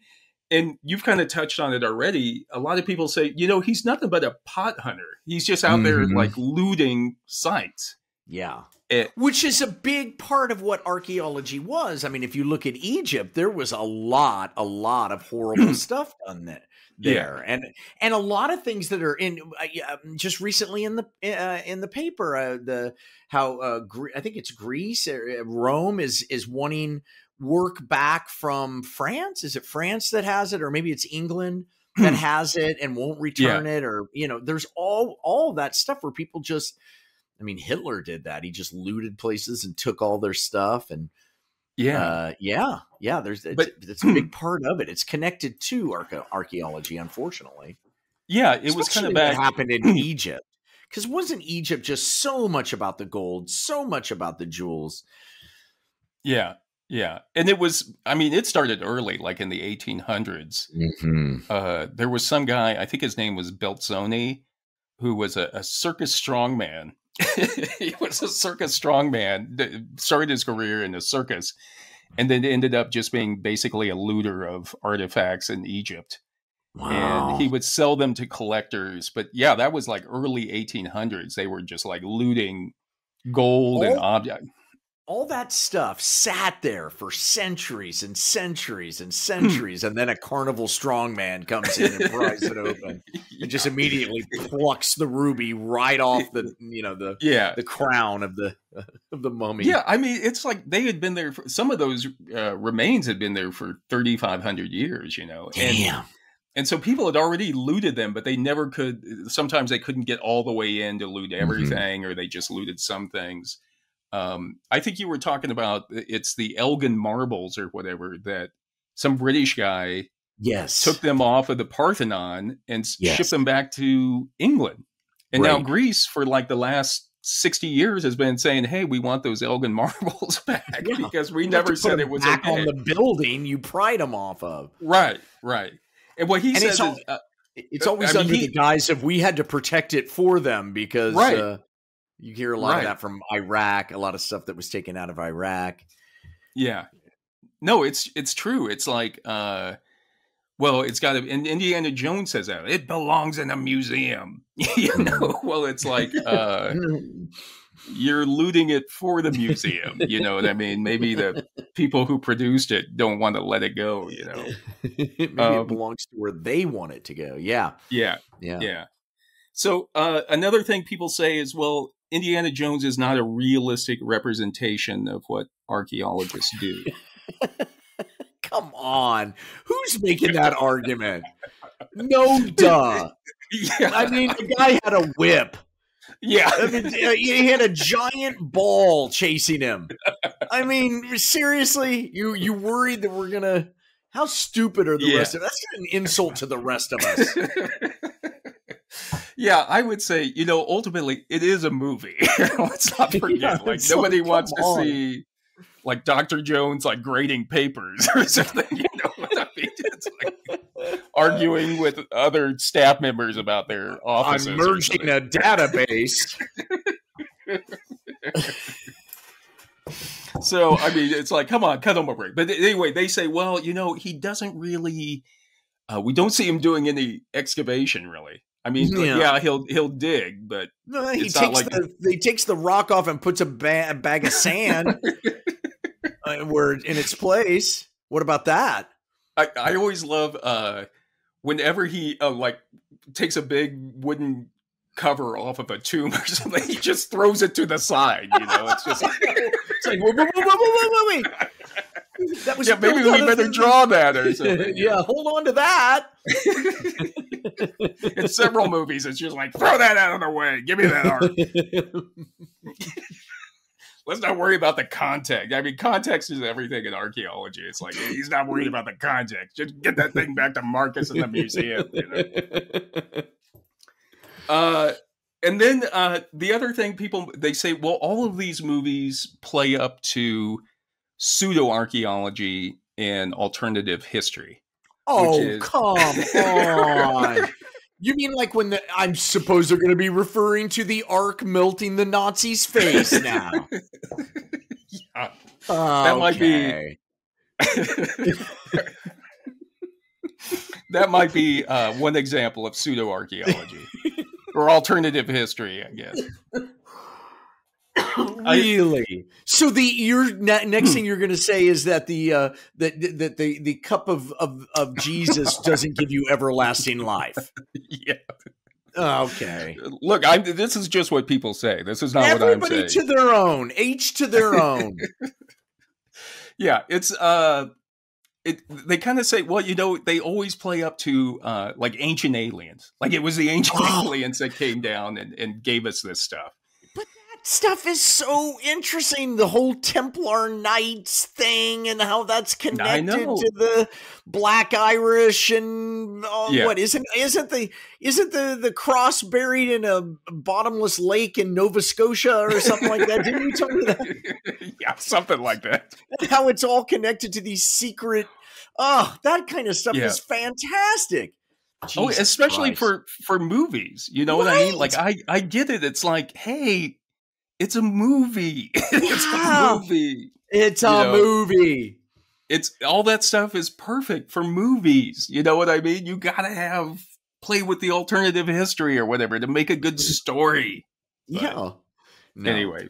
And you've kind of touched on it already. A lot of people say, you know, he's nothing but a pot hunter. He's just out there Mhm. like looting sites. Yeah. It- Which is a big part of what archaeology was. I mean, if you look at Egypt, there was a lot, a lot of horrible <clears throat> stuff done there. Yeah. There and and a lot of things that are in uh, um, just recently in the uh, in the paper uh, the how uh, Gre- I think it's Greece uh, Rome is is wanting work back from France is it France that has it or maybe it's England that <clears throat> has it and won't return it or you know there's all all that stuff where people just I mean, Hitler did that. He just looted places and took all their stuff. And yeah. uh, yeah, yeah, there's it's, But- it's a <clears throat> big part of it. It's connected to archaeology, unfortunately. yeah. It was kind of back. happened in <clears throat> Egypt. Because wasn't Egypt just so much about the gold, so much about the jewels? Yeah. Yeah. And it was, I mean, it started early, like in the 1800s. Mm-hmm. uh, there was some guy, I think his name was Belzoni, who was a, a circus strongman. <laughs> he was a circus strongman, started his career in a circus, and then ended up just being basically a looter of artifacts in Egypt. Wow. And he would sell them to collectors. But yeah, that was like early 1800s. They were just like looting gold and Oh. All that stuff sat there for centuries and centuries Hmm. and centuries, and then a carnival strongman comes in and pries it open. <laughs> and just immediately plucks the ruby right off the you know the yeah. the crown of the <laughs> of the mummy. Yeah, I mean, it's like they had been there. For, some of those uh, remains had been there for thirty five hundred years, you know, and Damn. and so people had already looted them, but they never could. Sometimes they couldn't get all the way in to loot Mm-hmm. everything, or they just looted some things. Um, I think you were talking about it's the Elgin marbles or whatever that some British guy Yes. took them off of the Parthenon and Yes. shipped them back to England. And now Greece, for like the last 60 years, has been saying, hey, we want those Elgin <laughs> marbles back Yeah. because we You never said it was back okay. on the building you pried them off of. right, right. And what he And says it's all- is, uh, It's Uh, always I mean, under he- the guise of we had to protect it for them because Right. uh, you hear a lot Right. of that from Iraq, a lot of stuff that was taken out of Iraq. yeah. No, it's it's true. It's like, uh, well, it's got to, and Indiana Jones says that it belongs in a museum. <laughs> you know, well, it's like, uh, <laughs> you're looting it for the museum. You know what I mean? Maybe the people who produced it don't want to let it go. You know? <laughs> Maybe Um, it belongs to where they want it to go. Yeah. Yeah, Yeah. yeah. So uh, another thing people say is, well, Indiana Jones is not a realistic representation of what archaeologists do. <laughs> Come on. Who's making that <laughs> argument? No, duh. yeah, I mean, the guy had a whip. yeah, I mean, uh, he had a giant ball chasing him. I mean, seriously, you you worried that we're gonna? How stupid are the Yeah. rest of? Us? That's an insult to the rest of us. <laughs> yeah, I would say, you know, ultimately it is a movie. <laughs> Let's not <laughs> forget. Yeah, like nobody like, wants to on. see like Dr. Jones like grading papers <laughs> or something. You know what I mean? It's like arguing with other staff members about their offices. I'm merging a database. So I mean, it's like, come on, cut him a break. But anyway, they say, well, you know, he doesn't really. Uh, we don't see him doing any excavation, really. I mean, Yeah. yeah, he'll he'll dig, but No, he takes like- the he takes the rock off and puts a, ba- a bag of sand uh, where in its place. What about that? I, I always love uh, whenever he uh, like takes a big wooden cover off of a tomb or something, he just throws it to the side. You know, it's just It's like wait, wait, wait, wait, wait, wait, wait. <laughs> That was yeah, maybe we better draw that or something. <laughs> yeah, hold on to that. <laughs> In several movies, it's just like throw that out of the way. Give me that art. Let's not worry about the context. I mean, context is everything in archaeology. It's like he's not worried about the context. Just get that thing back to Marcus in the museum. You know? Uh, and then uh, the other thing people they say, well, all of these movies play up to pseudo archaeology and alternative history. oh, is- come on. <laughs> You mean like when the I'm suppose they're going to be referring to the ark melting the Nazis' face now? Yeah. that might be- <laughs> that might be uh, one example of pseudo archaeology or alternative history, I guess. <coughs> really. so the your ne- next thing you're going to say is that the uh, that that the the cup of, of of Jesus <laughs> doesn't give you everlasting life. yeah. Okay. Look, I this is just what people say. This is not what I'm saying. Everybody saying. to their own. Each to their own. <laughs> yeah, it's uh it they kind of say, well, you know, they always play up to uh like ancient aliens. Like it was the ancient Oh. <laughs> aliens that came down and, and gave us this stuff. Stuff is so interesting. The whole Templar Knights thing and how that's connected to the Black Irish and uh, Yeah. what isn't isn't the isn't the the cross buried in a bottomless lake in Nova Scotia or something like that? Didn't you tell me that? <laughs> yeah, something like that. how it's all connected to these secret oh that kind of stuff Yeah. is fantastic oh, especially Christ. for for movies. You know what I mean? Like I I get it. It's like, hey, it's a movie. <laughs> it's Yeah. a movie. it's a know, movie It's all that stuff is perfect for movies. You know what I mean? You gotta have play with the alternative history or whatever to make a good story. But- yeah No. Anyway,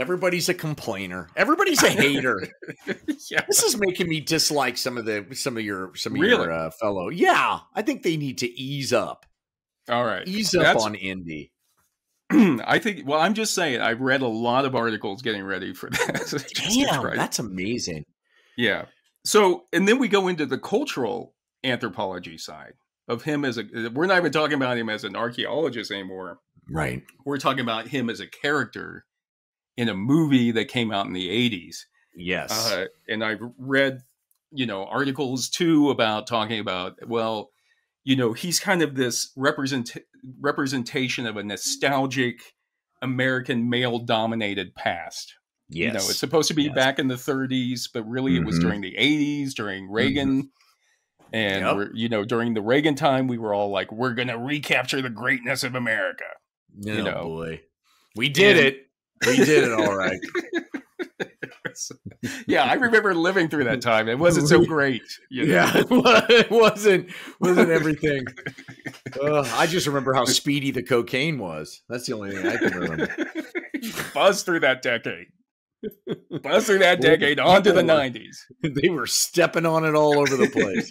everybody's a complainer everybody's a hater <laughs> yeah. this is making me dislike some of the some of your some of Really? your uh, fellow yeah i think they need to ease up All right. ease up That's- on Indy <clears throat> I think. Well, I'm just saying. I've read a lot of articles getting ready for <laughs> this. damn that's amazing yeah. So, and then we go into the cultural anthropology side of him as a. We're not even talking about him as an archaeologist anymore. right We're talking about him as a character in a movie that came out in the 80s. yes Uh, and I've read, you know, articles too about talking about, well, you know, he's kind of this represent representation of a nostalgic American male dominated past. yes You know, it's supposed to be Yes. back in the 30s, but really it was Mhm. during the 80s, during Reagan. And Yep. you know, during the Reagan time, we were all like, "We're gonna recapture the greatness of America." oh you know. boy we did And- it we did it all right <laughs> <laughs> yeah, I remember living through that time. It wasn't so <laughs> great. You know? Yeah, <laughs> it wasn't wasn't everything. Ugh, I just remember how speedy the cocaine was. That's the only thing I can remember. Buzz through that decade. Buzz through that decade on to the 90s. they were stepping on it all over the place.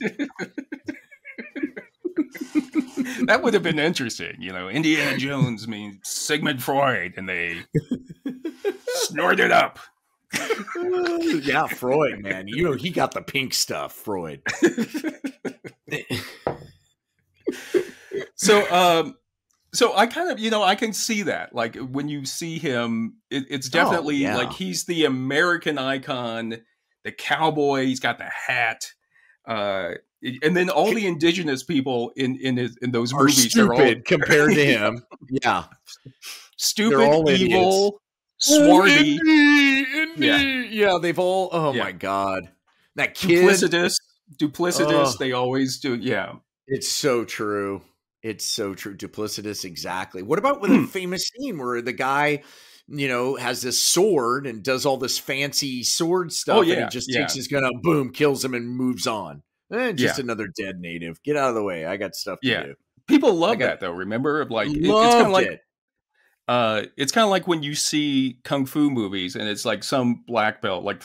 that would have been interesting. You know, Indiana Jones means Sigmund Freud, and they snorted up. <laughs> yeah, Freud, man. You know, he got the pink stuff, Freud. so, um, so I kind of, you know, I can see that. Like when you see him, it, it's definitely yeah. like he's the American icon, the cowboy. He's got the hat. Uh, and then all the indigenous people in in his, in those Are movies are all stupid compared to him. Yeah. <laughs> stupid, all evil, Indy. Yeah. Yeah. they've all. Oh Yeah. my god, that kid. duplicitous, duplicitous. They always do. Yeah, It's so true. It's so true. Duplicitous, exactly. What about with Hmm. a famous scene where the guy, you know, has this sword and does all this fancy sword stuff, and Oh, yeah, he just yeah. takes his gun out, boom, kills him, and moves on. Eh, just another dead native. Get out of the way. I got stuff to Yeah. do. people love got- that though. Remember, like it- it's kind of like it. Uh, it's kind of like when you see kung fu movies and it's like some black belt, like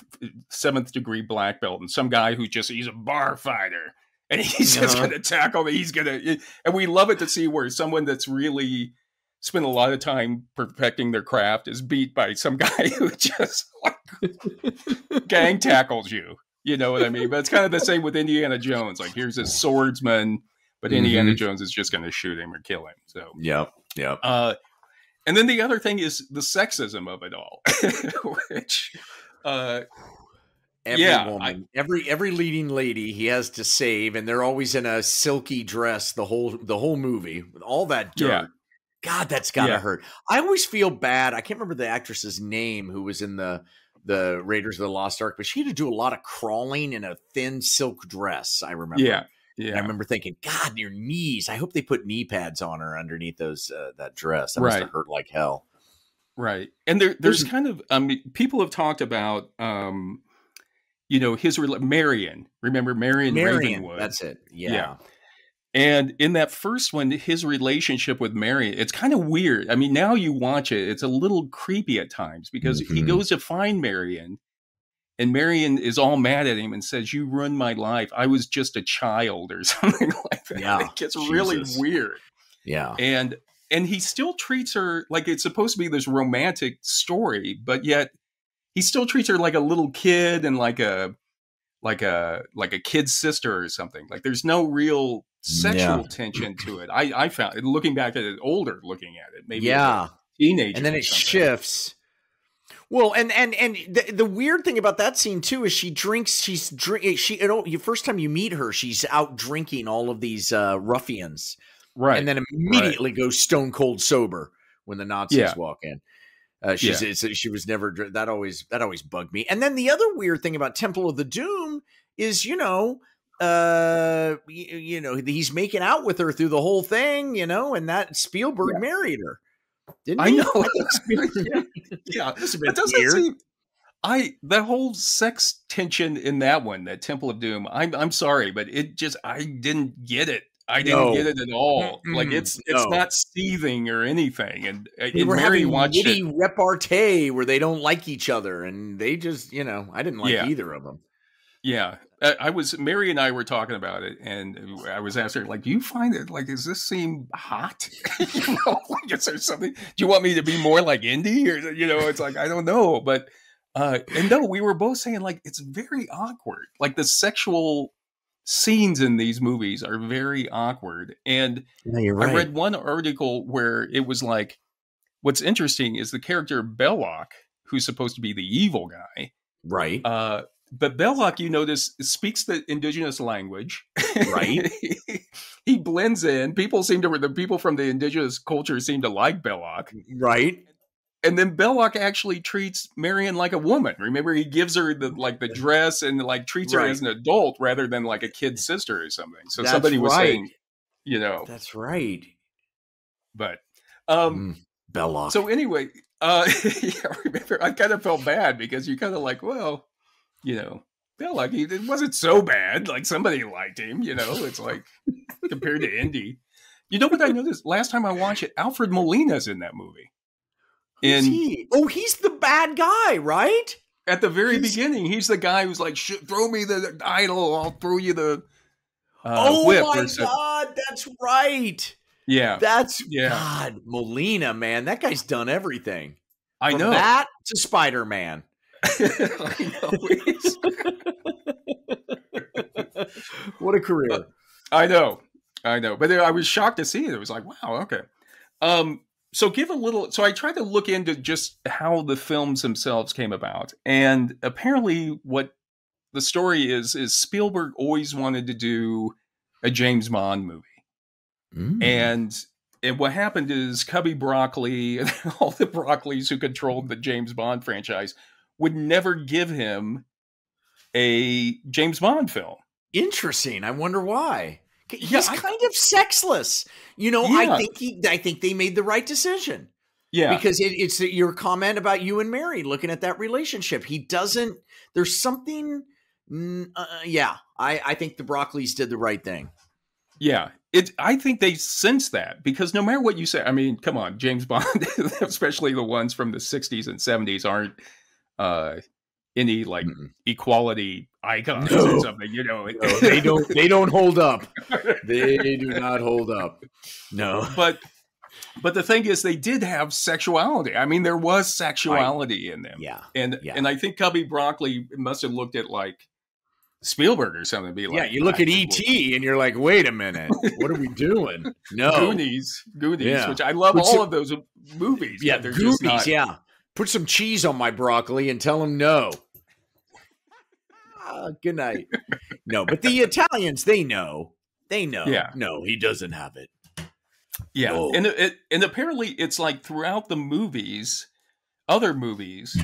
seventh degree black belt, and some guy who just he's a bar fighter <laughs> and he's just Uh-huh. gonna tackle me. He's gonna, and we love it to see where someone that's really spent a lot of time perfecting their craft is beat by some <laughs> guy who just like gang <laughs> tackles you. You know what I mean? But it's kind of the same with Indiana Jones. Like here's a swordsman, but Indiana Mhm. Jones is just going to shoot him or kill him. So yeah, yeah. uh, and then the other thing is the sexism of it all, <laughs> which, uh, Every Yeah, woman, every every leading lady he has to save, and they're always in a silky dress the whole the whole movie. with All that dirt. Yeah. God, that's gotta Yeah. hurt. I always feel bad. I can't remember the actress's name who was in the the Raiders of the Lost Ark, but she had to do a lot of crawling in a thin silk dress. I remember. yeah, And I remember thinking, God, your knees. I hope they put knee pads on her underneath those uh, that dress. That must have Right. hurt like hell. right. And there, there's kind of, I mean, people have talked about, um, you know, his Marion. Remember Marion, Marion, Ravenwood? that's it. Yeah. Yeah. And in that first one, his relationship with Marion, it's kind of weird. I mean, now you watch it, it's a little creepy at times because he Mhm. goes to find Marion, and Marion is all mad at him and says, You ruined my life. I was just a child or <laughs> something like that. Yeah, It gets really weird. Yeah. And and he still treats her like it's supposed to be this romantic story, but yet he still treats her like a little kid and like a like a like a kid's sister or something. Like there's no real sexual Yeah. tension to it. I I found looking back at it older, looking at it, maybe yeah. teenager, and then it something. shifts. Well, and and and the, the weird thing about that scene too is she drinks. She's drink. She you know, the first time you meet her, she's out drinking all of these uh, ruffians, right? and then immediately goes stone cold sober when the Nazis Yeah. walk in. Uh, she's Yeah. it's, she was never that always that always bugged me. And then the other weird thing about Temple of the Doom is you know uh you, you know he's making out with her through the whole thing you know and that Spielberg Yeah. married her didn't I he? know. <laughs> <laughs> <laughs> yeah, yeah. Must It doesn't weird. seem. I that whole sex tension in that one, that Temple of Doom. I'm I'm sorry, but it just I didn't get it. I didn't No. get it at all. Like Mm-mm. it's it's No. not seething or anything. And, uh, they and were Mary having witty it. repartee where they don't like each other and they just you know i didn't like Yeah. either of them Yeah, I, was Mary and I were talking about it, and I was asking her like, "Do you find it like does this seem hot? <laughs> you know, like is there something? Do you want me to be more like Indy, or you know? It's like I don't know, but uh, and no, we were both saying like it's very awkward. Like the sexual scenes in these movies are very awkward, and no you're I read one article where it was like, what's interesting is the character Belloq, who's supposed to be the evil guy. right Uh, but Belloq, you notice, speaks the indigenous language. Right. <laughs> he blends in. People seem to the people from the indigenous culture seem to like Belloq. right And then Belloq actually treats Marion like a woman. Remember, he gives her the like the dress and like treats her as an adult rather than like a kid sister or something. So That's somebody was right. saying, you know, that's right but um mm, Belloq So anyway, uh, <laughs> yeah, remember, I kind of felt bad because you kind of like, well, you know, felt like he, it wasn't so bad. Like somebody liked him, you know. It's like compared to Indy. You know what I noticed last time I watched it? Alfred Molina's in that movie. In- he? oh he's the bad guy right At the very He's- beginning, he's the guy who's like, "Throw me the idol, I'll throw you the uh, oh whip." my god that's right Yeah, that's Yeah. god molina man that guy's done everything I From know. that to know. He's- <laughs> what a career I know, I know, but I was shocked to see it. It was like, wow, okay. Um, so give a little. So I tried to look into just how the films themselves came about, and apparently, what the story is is Spielberg always wanted to do a James Bond movie, Mm. and and what happened is Cubby Broccoli <laughs> and all the Broccoli's who controlled the James Bond franchise would never give him a James Bond film. Interesting. I wonder why. He's Yeah, I- kind of sexless. You know, I think he I think they made the right decision. Yeah, because it, it's your comment about you and Mary looking at that relationship. He doesn't. There's something. mm, Uh, yeah, I I think the Broccoli's did the right thing. Yeah, it. I think they sense that because no matter what you say, I mean, come on, James Bond, <laughs> especially the ones from the '60s and '70s, aren't uh, any like Mm-mm. equality <laughs> icons No. or something. You know, No, they don't. They don't hold up. <laughs> They do not hold up. No. but but the thing is, they did have sexuality. I mean, there was sexuality in them, Yeah. and Yeah. and I think Cubby Broccoli must have looked at like Spielberg or something, be like, yeah, you look at ET and you're like, wait a minute, what are we doing? No, Goonies, Goonies, Yeah. which I love Which- all of those movies. yeah, they're Goonies, not- yeah. Put some cheese on my broccoli and tell him no. Ah, good night. No, but the Italians, they know. They know. Yeah. No, he doesn't have it. Yeah, No. and it, and apparently it's like throughout the movies, other movies,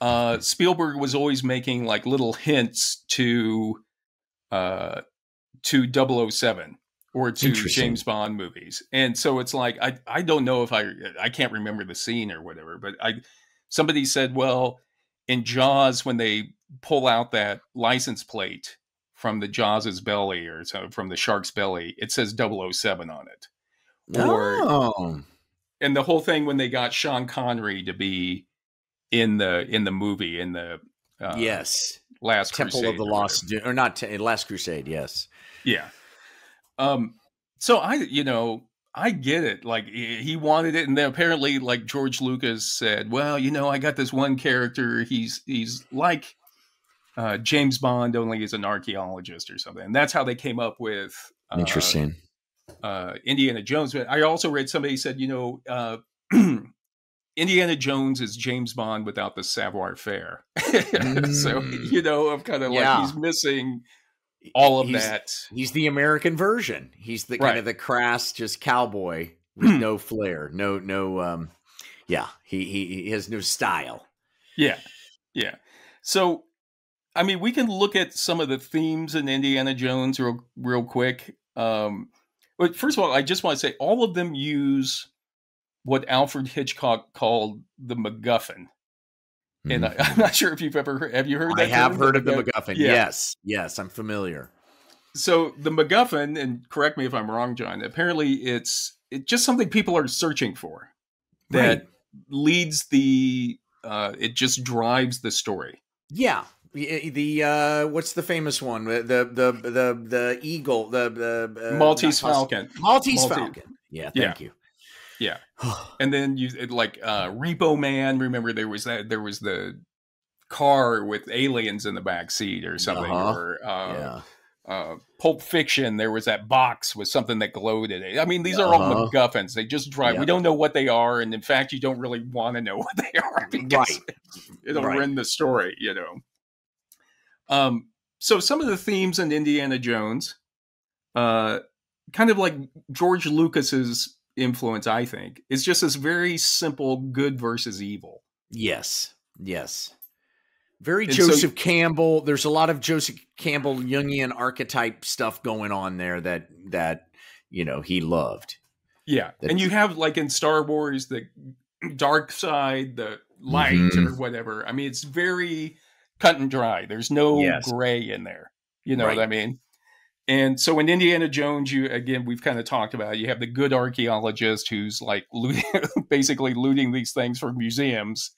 uh, Spielberg was always making like little hints to, uh, to 007 or to James Bond movies, and so it's like I I don't know if I I can't remember the scene or whatever, but I somebody said well in Jaws when they pull out that license plate from the Jaws's belly or so from the shark's belly, it says 007 on it. Or- oh, and the whole thing when they got Sean Connery to be in the in the movie in the uh, yes. last Temple Crusade of the or Lost, whatever. or not Last Crusade. Yes. yeah um so I you know I get it like he wanted it and then apparently like George Lucas said well you know I got this one character he's he's like uh, James Bond only he's an archaeologist or something and that's how they came up with uh, Interesting. uh, Indiana Jones. But I also read somebody said, you know, uh, <clears throat> Indiana Jones is James Bond without the savoir faire. <laughs> so Mm. you know, I'm kind of Yeah. like he's missing all of He's- that. He's the American version. He's the kind of the crass, just cowboy with no flair, no no. um Yeah, he he, he has no style. Yeah, yeah. So, I mean, we can look at some of the themes in Indiana Jones real, real quick. Um, but first of all, I just want to say all of them use what Alfred Hitchcock called the MacGuffin. And I, <laughs> I'm not sure if you've ever heard, have you heard Mm-hmm. I have term? heard of the MacGuffin? Yeah. Yes, yes, I'm familiar. so the MacGuffin, and correct me if I'm wrong, John. Apparently, it's it's just something people are searching for that Right. leads the. Uh, it just drives the story. Yeah. The, uh what's the famous one? The the the the, the eagle, the the uh, Maltese falcon. Maltese Maltese- Falcon. Yeah, Yeah. thank you. Yeah. <sighs> and then you like uh, Repo Man. Remember there was that there was the car with aliens in the back seat or something, Uh-huh. or uh, yeah. uh, Pulp Fiction, there was that box with something that glowed in it. I mean, these are all Uh-huh. MacGuffins. They just drive. Yeah. We don't know what they are, and in fact, you don't really want to know <laughs> what they are because Right. it'll Right. ruin the story. You know. Um. So some of the themes in Indiana Jones, uh, kind of like George Lucas's influence, I think, is just this very simple good versus evil. Yes. Yes. Very And so- Joseph Campbell. There's a lot of Joseph Campbell Jungian archetype stuff going on there that that you know he loved. Yeah, That's- and you have like in Star Wars the dark side, the light Mhm. or whatever. I mean, it's very cut and dry. There's no Yes. gray in there. You know Right. what I mean? And so in Indiana Jones, you again we've kind of talked about. it, You have the good archaeologist who's like <laughs> looting, basically looting these things for museums,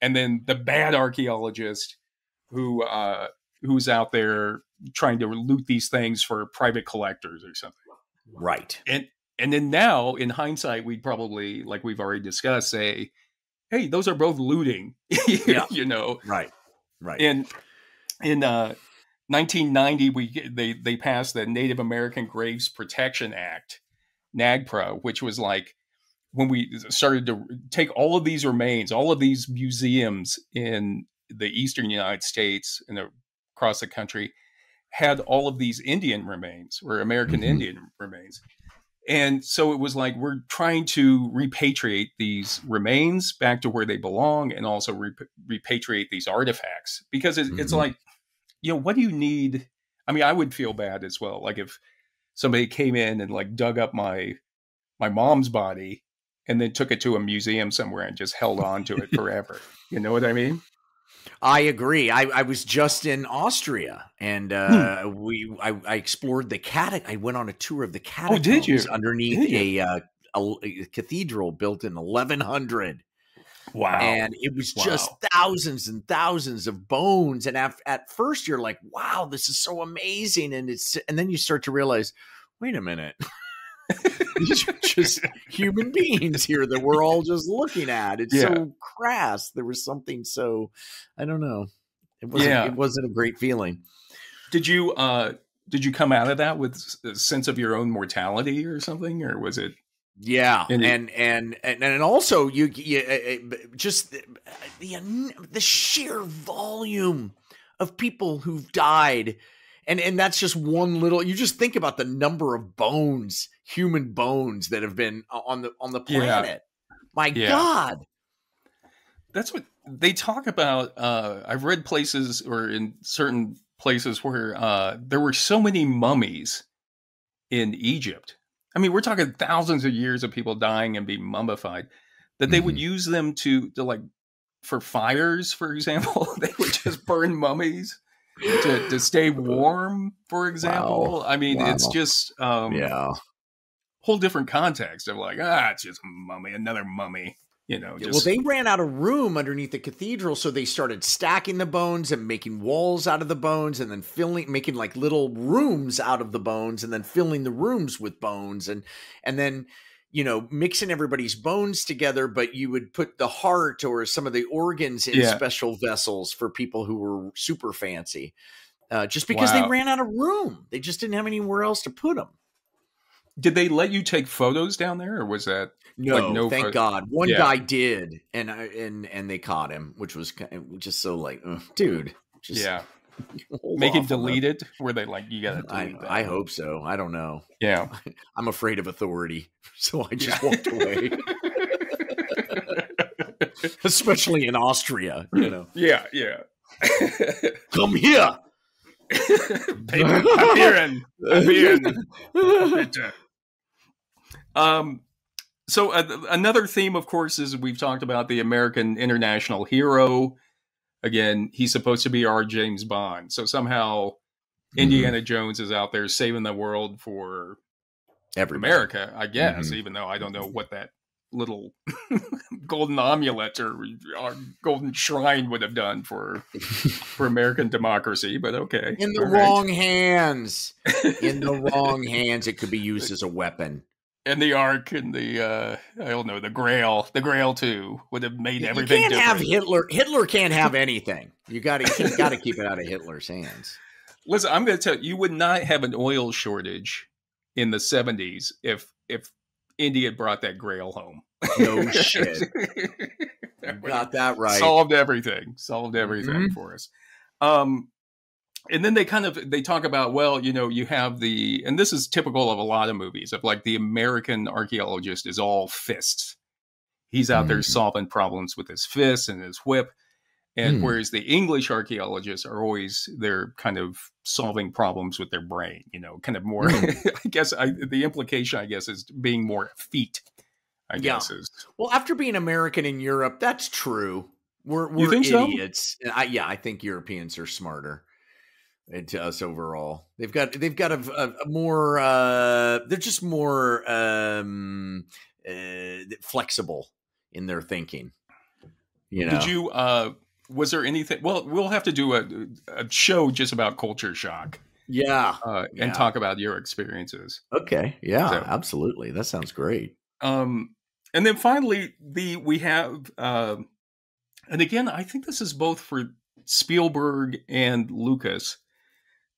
and then the bad archaeologist who uh, who's out there trying to loot these things for private collectors or something Right. and and then now in hindsight we'd probably like we've already discussed say hey those are both looting <laughs> Yeah. you know Right. Right. And in uh 1990 we they they passed the native american graves protection act nagpra which was like when we started to take all of these remains all of these museums in the eastern united states and across the country had all of these Indian remains or American Mhm. Indian remains. And so it was like we're trying to repatriate these remains back to where they belong and also rep- repatriate these artifacts because it, it's Mhm. like, you know, what do you need? I mean, I would feel bad as well. Like if somebody came in and like dug up my my mom's body and then took it to a museum somewhere and just held on to it <laughs> forever. you know what I mean? I agree. I, I was just in Austria and uh, Hmm. we I, I explored the cat. I went on a tour of the Oh, catacombs did you? underneath Did a, uh, a, a cathedral built in 1100. Wow. and it was just thousands and thousands of bones and at, at first you're like wow this is so amazing and it's and then you start to realize wait a minute <laughs> these are just human beings here that we're all just looking at it's Yeah. so crass there was something so i don't know it wasn't Yeah. it wasn't a great feeling Did you uh did you come out of that with a sense of your own mortality or something or was it Yeah, And and and and and also you, you uh, uh, just the, the sheer volume of people who've died, and and that's just one little. You just think about the number of bones, human bones that have been on the on the Yeah. planet. My Yeah. God, that's what they talk about uh I've read places or in certain places where uh there were so many mummies in Egypt. I mean, we're talking thousands of years of people dying and being mummified that they would Mhm. use them to to like for fires, for example. <laughs> they would just burn mummies to to stay <laughs> warm, for example. I mean, it's just um yeah. whole different context of like, ah, it's just a mummy, another mummy. You know, just well, they ran out of room underneath the cathedral, so they started stacking the bones and making walls out of the bones, and then filling, making like little rooms out of the bones, and then filling the rooms with bones, and and then you know mixing everybody's bones together. But you would put the heart or some of the organs in Yeah. special vessels for people who were super fancy, uh, just because they ran out of room. They just didn't have anywhere else to put them. Did they let you take photos down there, or was that No, Like, no thank God. One Yeah. guy did, and I and and they caught him, which was just so like, ugh, dude, just yeah? <laughs> Make it deleted? Were they like you gotta I, that? I hope so. I don't know. Yeah. <laughs> I'm afraid of authority, <laughs> so I just Yeah. walked away. Especially in Austria, you know. yeah, yeah. Come here. Paper, Papieren, bitte. Um, so uh, another theme, of course, is we've talked about the American international hero. Again, he's supposed to be our James Bond. So somehow Indiana Jones is out there saving the world for Everybody. America, I guess, Mhm. even though I don't know what that little <laughs> golden amulet or, or golden shrine would have done for for <laughs> American democracy, but okay. In the All right. wrong hands. <laughs> In the wrong hands, it could be used as a weapon. And the Ark and the uh I don't know, the Grail, the Grail too would have made everything you can't different. have Hitler. Hitler can't have <laughs> anything. You got to got to keep it out of Hitler's hands. Listen, I'm going to tell you, you would not have an oil shortage in the 70s if if India brought that Grail home. No <laughs> shit. Got that right. solved everything solved everything Mhm. for us um and then they kind of they talk about well you know you have the and this is typical of a lot of movies of like the american archaeologist is all fists he's out there Mhm. solving problems with his fists and his whip and Hmm. whereas the english archaeologists are always they're kind of solving problems with their brain you know kind of more Hmm. <laughs> i guess I, the implication i guess is being more feet i Yeah. guess is Well, after being American in Europe, that's true. We're we're so? idiots. And I, yeah, I think Europeans are smarter to us overall. They've got they've got a, a, a more uh, they're just more um, uh, flexible in their thinking. You know, Did you? uh Was there anything? Well, we'll have to do a, a show just about culture shock yeah. uh, Yeah. and talk about your experiences. Okay. Yeah. So- absolutely. That sounds great. Um, and then finally, the we have, uh, and again, I think this is both for Spielberg and Lucas.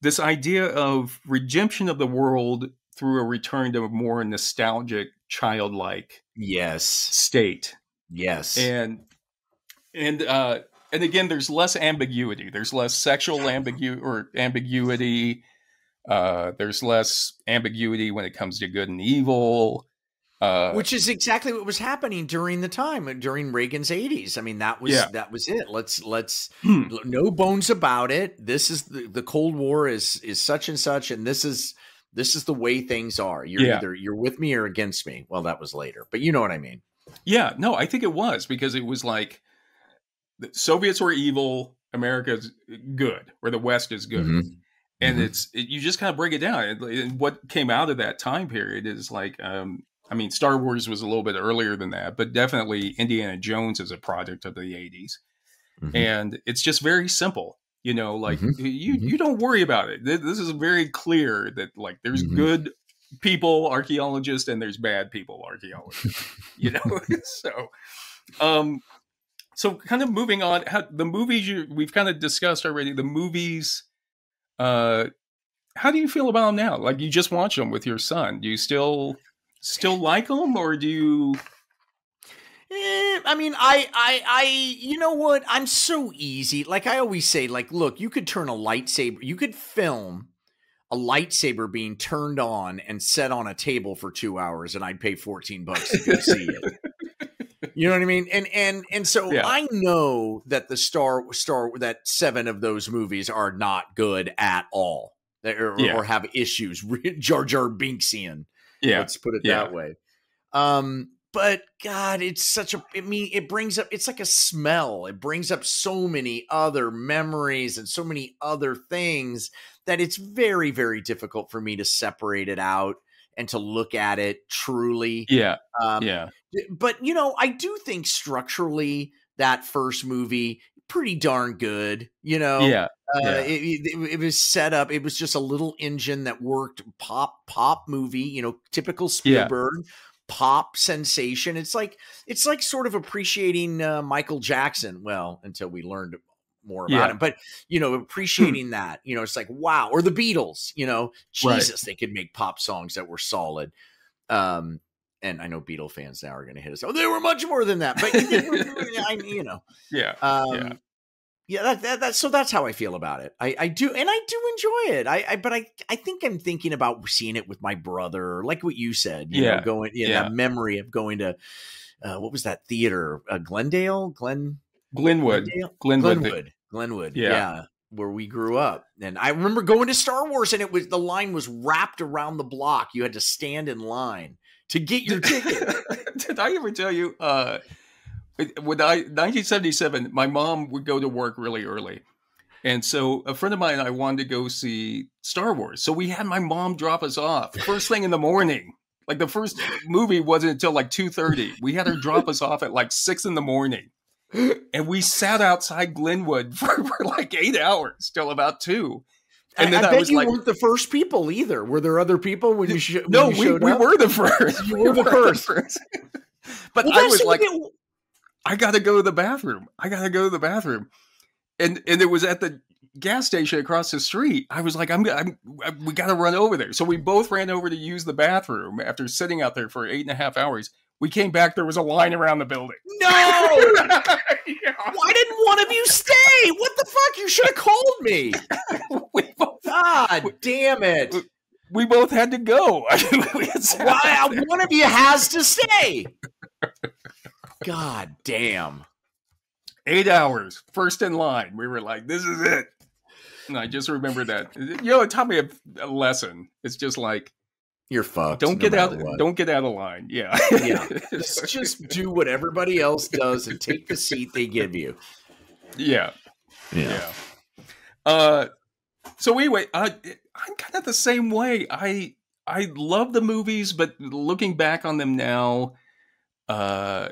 This idea of redemption of the world through a return to a more nostalgic, childlike Yes. state. Yes. and and uh and again, there's less ambiguity. There's less sexual ambiguity or ambiguity. Uh, there's less ambiguity when it comes to good and evil. Uh, Which is exactly what was happening during the time during Reagan's 80s. I mean, that was Yeah. that was it. Let's let's Hmm. no bones about it. This is the, the Cold War is is such and such, and this is this is the way things are. You're Yeah. either you're with me or against me. Well, that was later, but you know what I mean. Yeah, no, I think it was because it was like the Soviets were evil, America's good, or the West is good. Mhm. And Mhm. it's it, you just kind of break it down. And- And what came out of that time period is like, um, I mean, Star Wars was a little bit earlier than that, but definitely Indiana Jones is a product of the '80s, Mhm. and it's just very simple. You know, like Mhm. you Mhm. you don't worry about it. This is very clear that like there's Mhm. good people archaeologists and there's bad people archaeologists. you <laughs> know, <laughs> so um, so kind of moving on. How, the movies you we've kind of discussed already. The movies, uh, how do you feel about them now? Like you just watched them with your son. Do you still still like them, or do you? Eh, I mean, I, I, I, you know what? I'm so easy. Like I always say, like, look, you could turn a lightsaber, you could film a lightsaber being turned on and set on a table for two hours, and I'd pay 14 bucks to go see it. You know what I mean? And and and so Yeah. I know that the Star Star that seven of those movies are not good at all, or, Yeah. or have issues. <laughs> Jar Jar Binksian. Yeah, Let's put it Yeah. that way. Um, but God, it's such a. I mean, it brings up. It's like a smell. It brings up so many other memories and so many other things that it's very, very difficult for me to separate it out and to look at it truly. yeah, Um, yeah, But you know, I do think structurally that first movie pretty darn good. You know, yeah, uh, Yeah. it, it, it was set up. It was just a little engine that worked. Pop, pop movie. You know, typical Yeah. Spielberg. Pop sensation. It's like it's like sort of appreciating uh, Michael Jackson. Well, until we learned more about Yeah. him, but you know, appreciating that. You know, it's like wow. Or the Beatles. You know, Right. Jesus, they could make pop songs that were solid. Um, and I know Beatle fans now are going to hit us. Oh, they were much more than that. But I, you know, <laughs> yeah. um, Yeah. yeah, that, that, that, so that's how I feel about it. I, I do, and I do enjoy it. I, I, but I, I think I'm thinking about seeing it with my brother, like what you said. You Yeah, know, going, yeah, yeah. that memory of going to, uh, what was that theater? Uh, Glendale, Glen, Glenwood, Glendale? Glenwood. Glenwood, Glenwood. Yeah. Yeah. Where we grew up, and I remember going to Star Wars, and it was the line was wrapped around the block. You had to stand in line to get your ticket. <laughs> Did I ever tell you? Uh, when I 1977, my mom would go to work really early, and so a friend of mine and I wanted to go see Star Wars. So we had my mom drop us off first thing in the morning. Like the first movie wasn't until like two thirty. We had her drop us off at like six in the morning, and we sat outside Glenwood <laughs> for, for like eight hours till about two. And I, then I I, bet you like, weren't the first people either. Were there other people when you, sh- when "No, you we, we up? were the <laughs> first. You We were the first. <laughs> but Well, I was like. I gotta go to the bathroom. I gotta go to the bathroom. And and it was at the gas station across the street. I was like, I'm, I'm we gotta run over there. So we both ran over to use the bathroom after sitting out there for eight and a half hours. We came back, there was a line around the building. no. <laughs> Yeah. Why didn't one of you stay? What the fuck? You should have called me. <laughs> we, both, God damn it. we both had to go. We had sat out Why there. Uh, one of you has to stay? God damn. Eight hours, first in line. We were like, this is it. And I just remember that. You know, it taught me a, a lesson. It's just like, You're fucked. don't no get out what. don't get out of line yeah Yeah. <laughs> Just, just do what everybody else does and take the seat they give you. yeah yeah uh so anyway uh, i'm kind of the same way i i love the movies but looking back on them now uh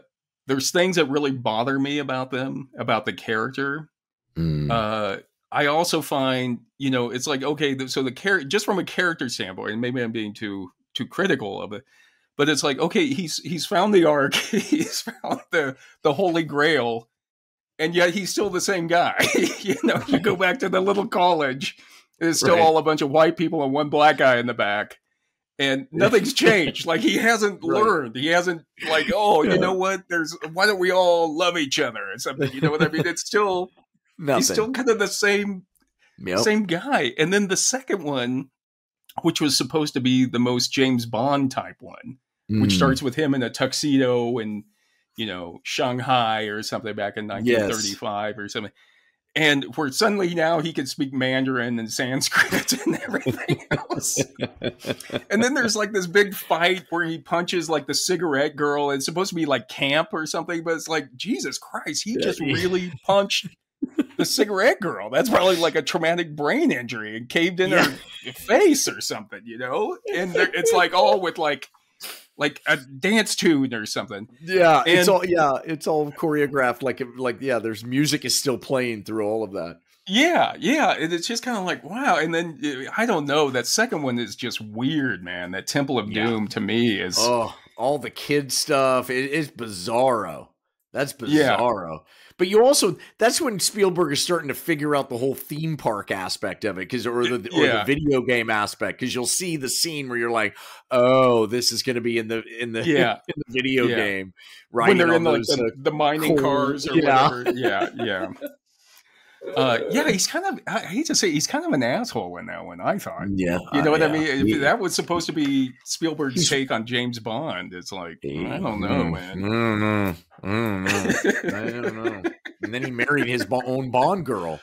there's things that really bother me about them about the character Mm. uh I also find, you know, it's like okay, so the character, just from a character standpoint, and maybe I'm being too too critical of it, but it's like okay, he's he's found the ark, <laughs> he's found the the Holy Grail, and yet he's still the same guy. <laughs> you know, you go <laughs> back to the little college, there's still Right. all a bunch of white people and one black guy in the back, and nothing's changed. like he hasn't Right. learned. He hasn't like, oh, Yeah. you know what? There's why don't we all love each other or something? You know what I mean? It's still Nothing. he's still kind of the same Yep. same guy. And then the second one, which was supposed to be the most James Bond type one, which Mm. starts with him in a tuxedo and you know, Shanghai or something back in 1935 or something. And where suddenly now he can speak Mandarin and Sanskrit <laughs> and everything else. and then there's like this big fight where he punches like the cigarette girl. It's supposed to be like camp or something, but it's like, Jesus Christ, he just really punched the cigarette girl. That's probably like a traumatic brain injury and caved in her face or something, you know? And it's like all with like like a dance tune or something. Yeah, it's all yeah, it's all choreographed. Like like yeah, there's music is still playing through all of that. Yeah, yeah. And it's just kind of like, wow. And then I don't know. That second one is just weird, man. That Temple of Yeah. Doom to me is Oh, all the kid stuff. It is bizarro. That's Yeah. But you also that's when Spielberg is starting to figure out the whole theme park aspect of it, because or the or Yeah. the video game aspect, because you'll see the scene where you're like, oh, this is going to be in the in the Yeah. <laughs> in the video Yeah. game, right? when they're in like those, the, uh, the mining cars or <laughs> yeah. whatever. Yeah, yeah. Uh, yeah, he's kind of. I hate to say, he's kind of an asshole in that one. I thought. yeah, You know uh, what I mean? He- that was supposed to be Spielberg's He's- take on James Bond. It's like I don't know, Mm, man. I don't know. I don't know. I don't know. And then he married his own Bond girl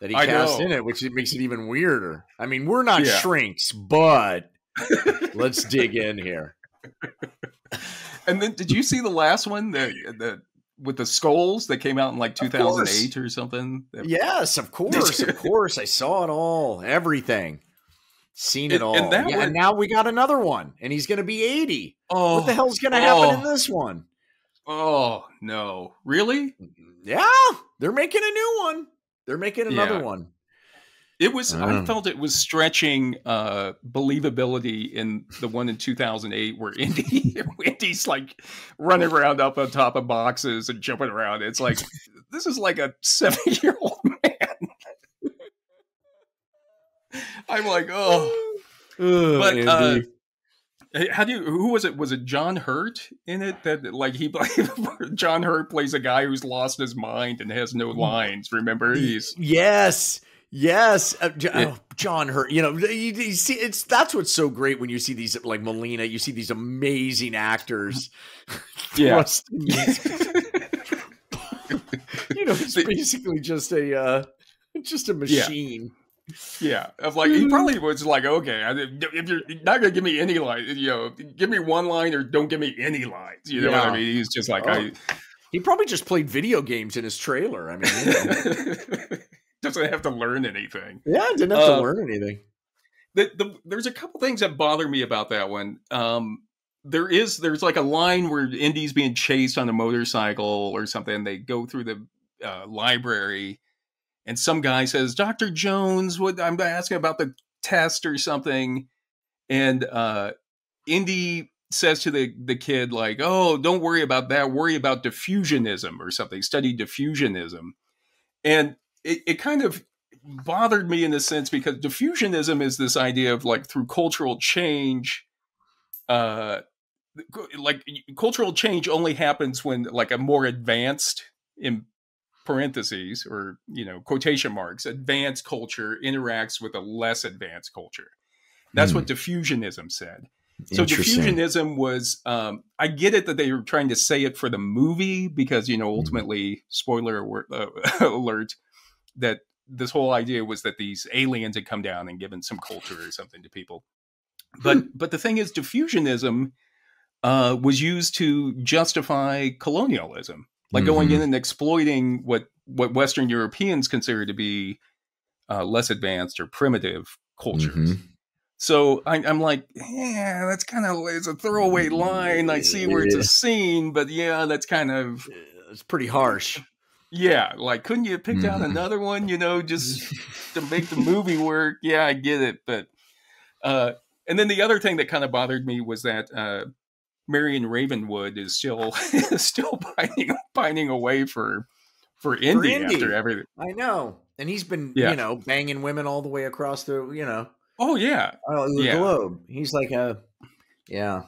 that he I cast know. in it, which it makes it even weirder. I mean, we're not Yeah. shrinks, but let's dig in here. <laughs> and then, did you see the last one? The the with the skulls that came out in like 2008 or something. Yes, of <laughs> course, of course. I saw it all, everything. Seen it all. and Yeah, one- and now we got another one, and he's going to be 80. Oh, what the oh. hell's going to happen in oh. this one? Oh no! Really? Yeah, they're making a new one. They're making another Yeah. one. It was. I Mm. felt it was stretching uh believability in the one in 2008 where Indy <laughs> Indy's like running around up on top of boxes and jumping around. It's like this is like a seven year old <laughs> man. I'm like, <sighs> oh. But, uh, Andy. How do you? Who was it? Was it John Hurt in it? That like he <laughs> John Hurt plays a guy who's lost his mind and has no lines. Remember, he's yes, yes. Uh, Yeah. oh, John Hurt. You know, you, you see, it's that's what's so great when you see these like Molina. You see these amazing actors. <laughs> yeah. thrust in these- you know, it's basically just a uh, just a machine. Yeah, of like he probably was like, okay, if you're not gonna give me any line, you know, give me one line or don't give me any lines. You know what I mean? He's just like, Oh. He probably just played video games in his trailer. I mean, you know. <laughs> <laughs> Doesn't have to learn anything. yeah, didn't have to Uh, learn anything. The, the, there's a couple things that bother me about that one. Um, there is there's like a line where Indy's being chased on a motorcycle or something. They go through the uh, library, and some guy says, "Doctor Jones, what I'm asking about the test or something," and uh, Indy says to the the kid like, "Oh, don't worry about that. Worry about diffusionism or something. Study diffusionism," and it, it kind of bothered me in a sense because diffusionism is this idea of like through cultural change uh like cultural change only happens when like a more advanced in parentheses or you know quotation marks advanced culture interacts with a less advanced culture that's Hmm. what diffusionism said so diffusionism was um, i get it that they were trying to say it for the movie because you Hmm. know ultimately spoiler alert, uh, <laughs> alert that this whole idea was that these aliens had come down and given some culture or something to people but but the thing is diffusionism uh, was used to justify colonialism like going in and exploiting what what western europeans consider to be uh, less advanced or primitive cultures Mhm. so I, I'm like, yeah, that's kind of it's a throwaway line. I see where it's a scene, but yeah, that's kind of It's pretty harsh. Yeah. Like, couldn't you have picked out Mhm. another one? You know, just <laughs> to make the movie work. Yeah, I get it, but uh, and then the other thing that kind of bothered me was that uh, Marion Ravenwood is still <laughs> still pining pining away for for Indy, Indy. after everything. I know. And he's been, Yeah. you know, banging women all the way across the, you know. Oh yeah, Oh, the Yeah. globe. He's like a yeah.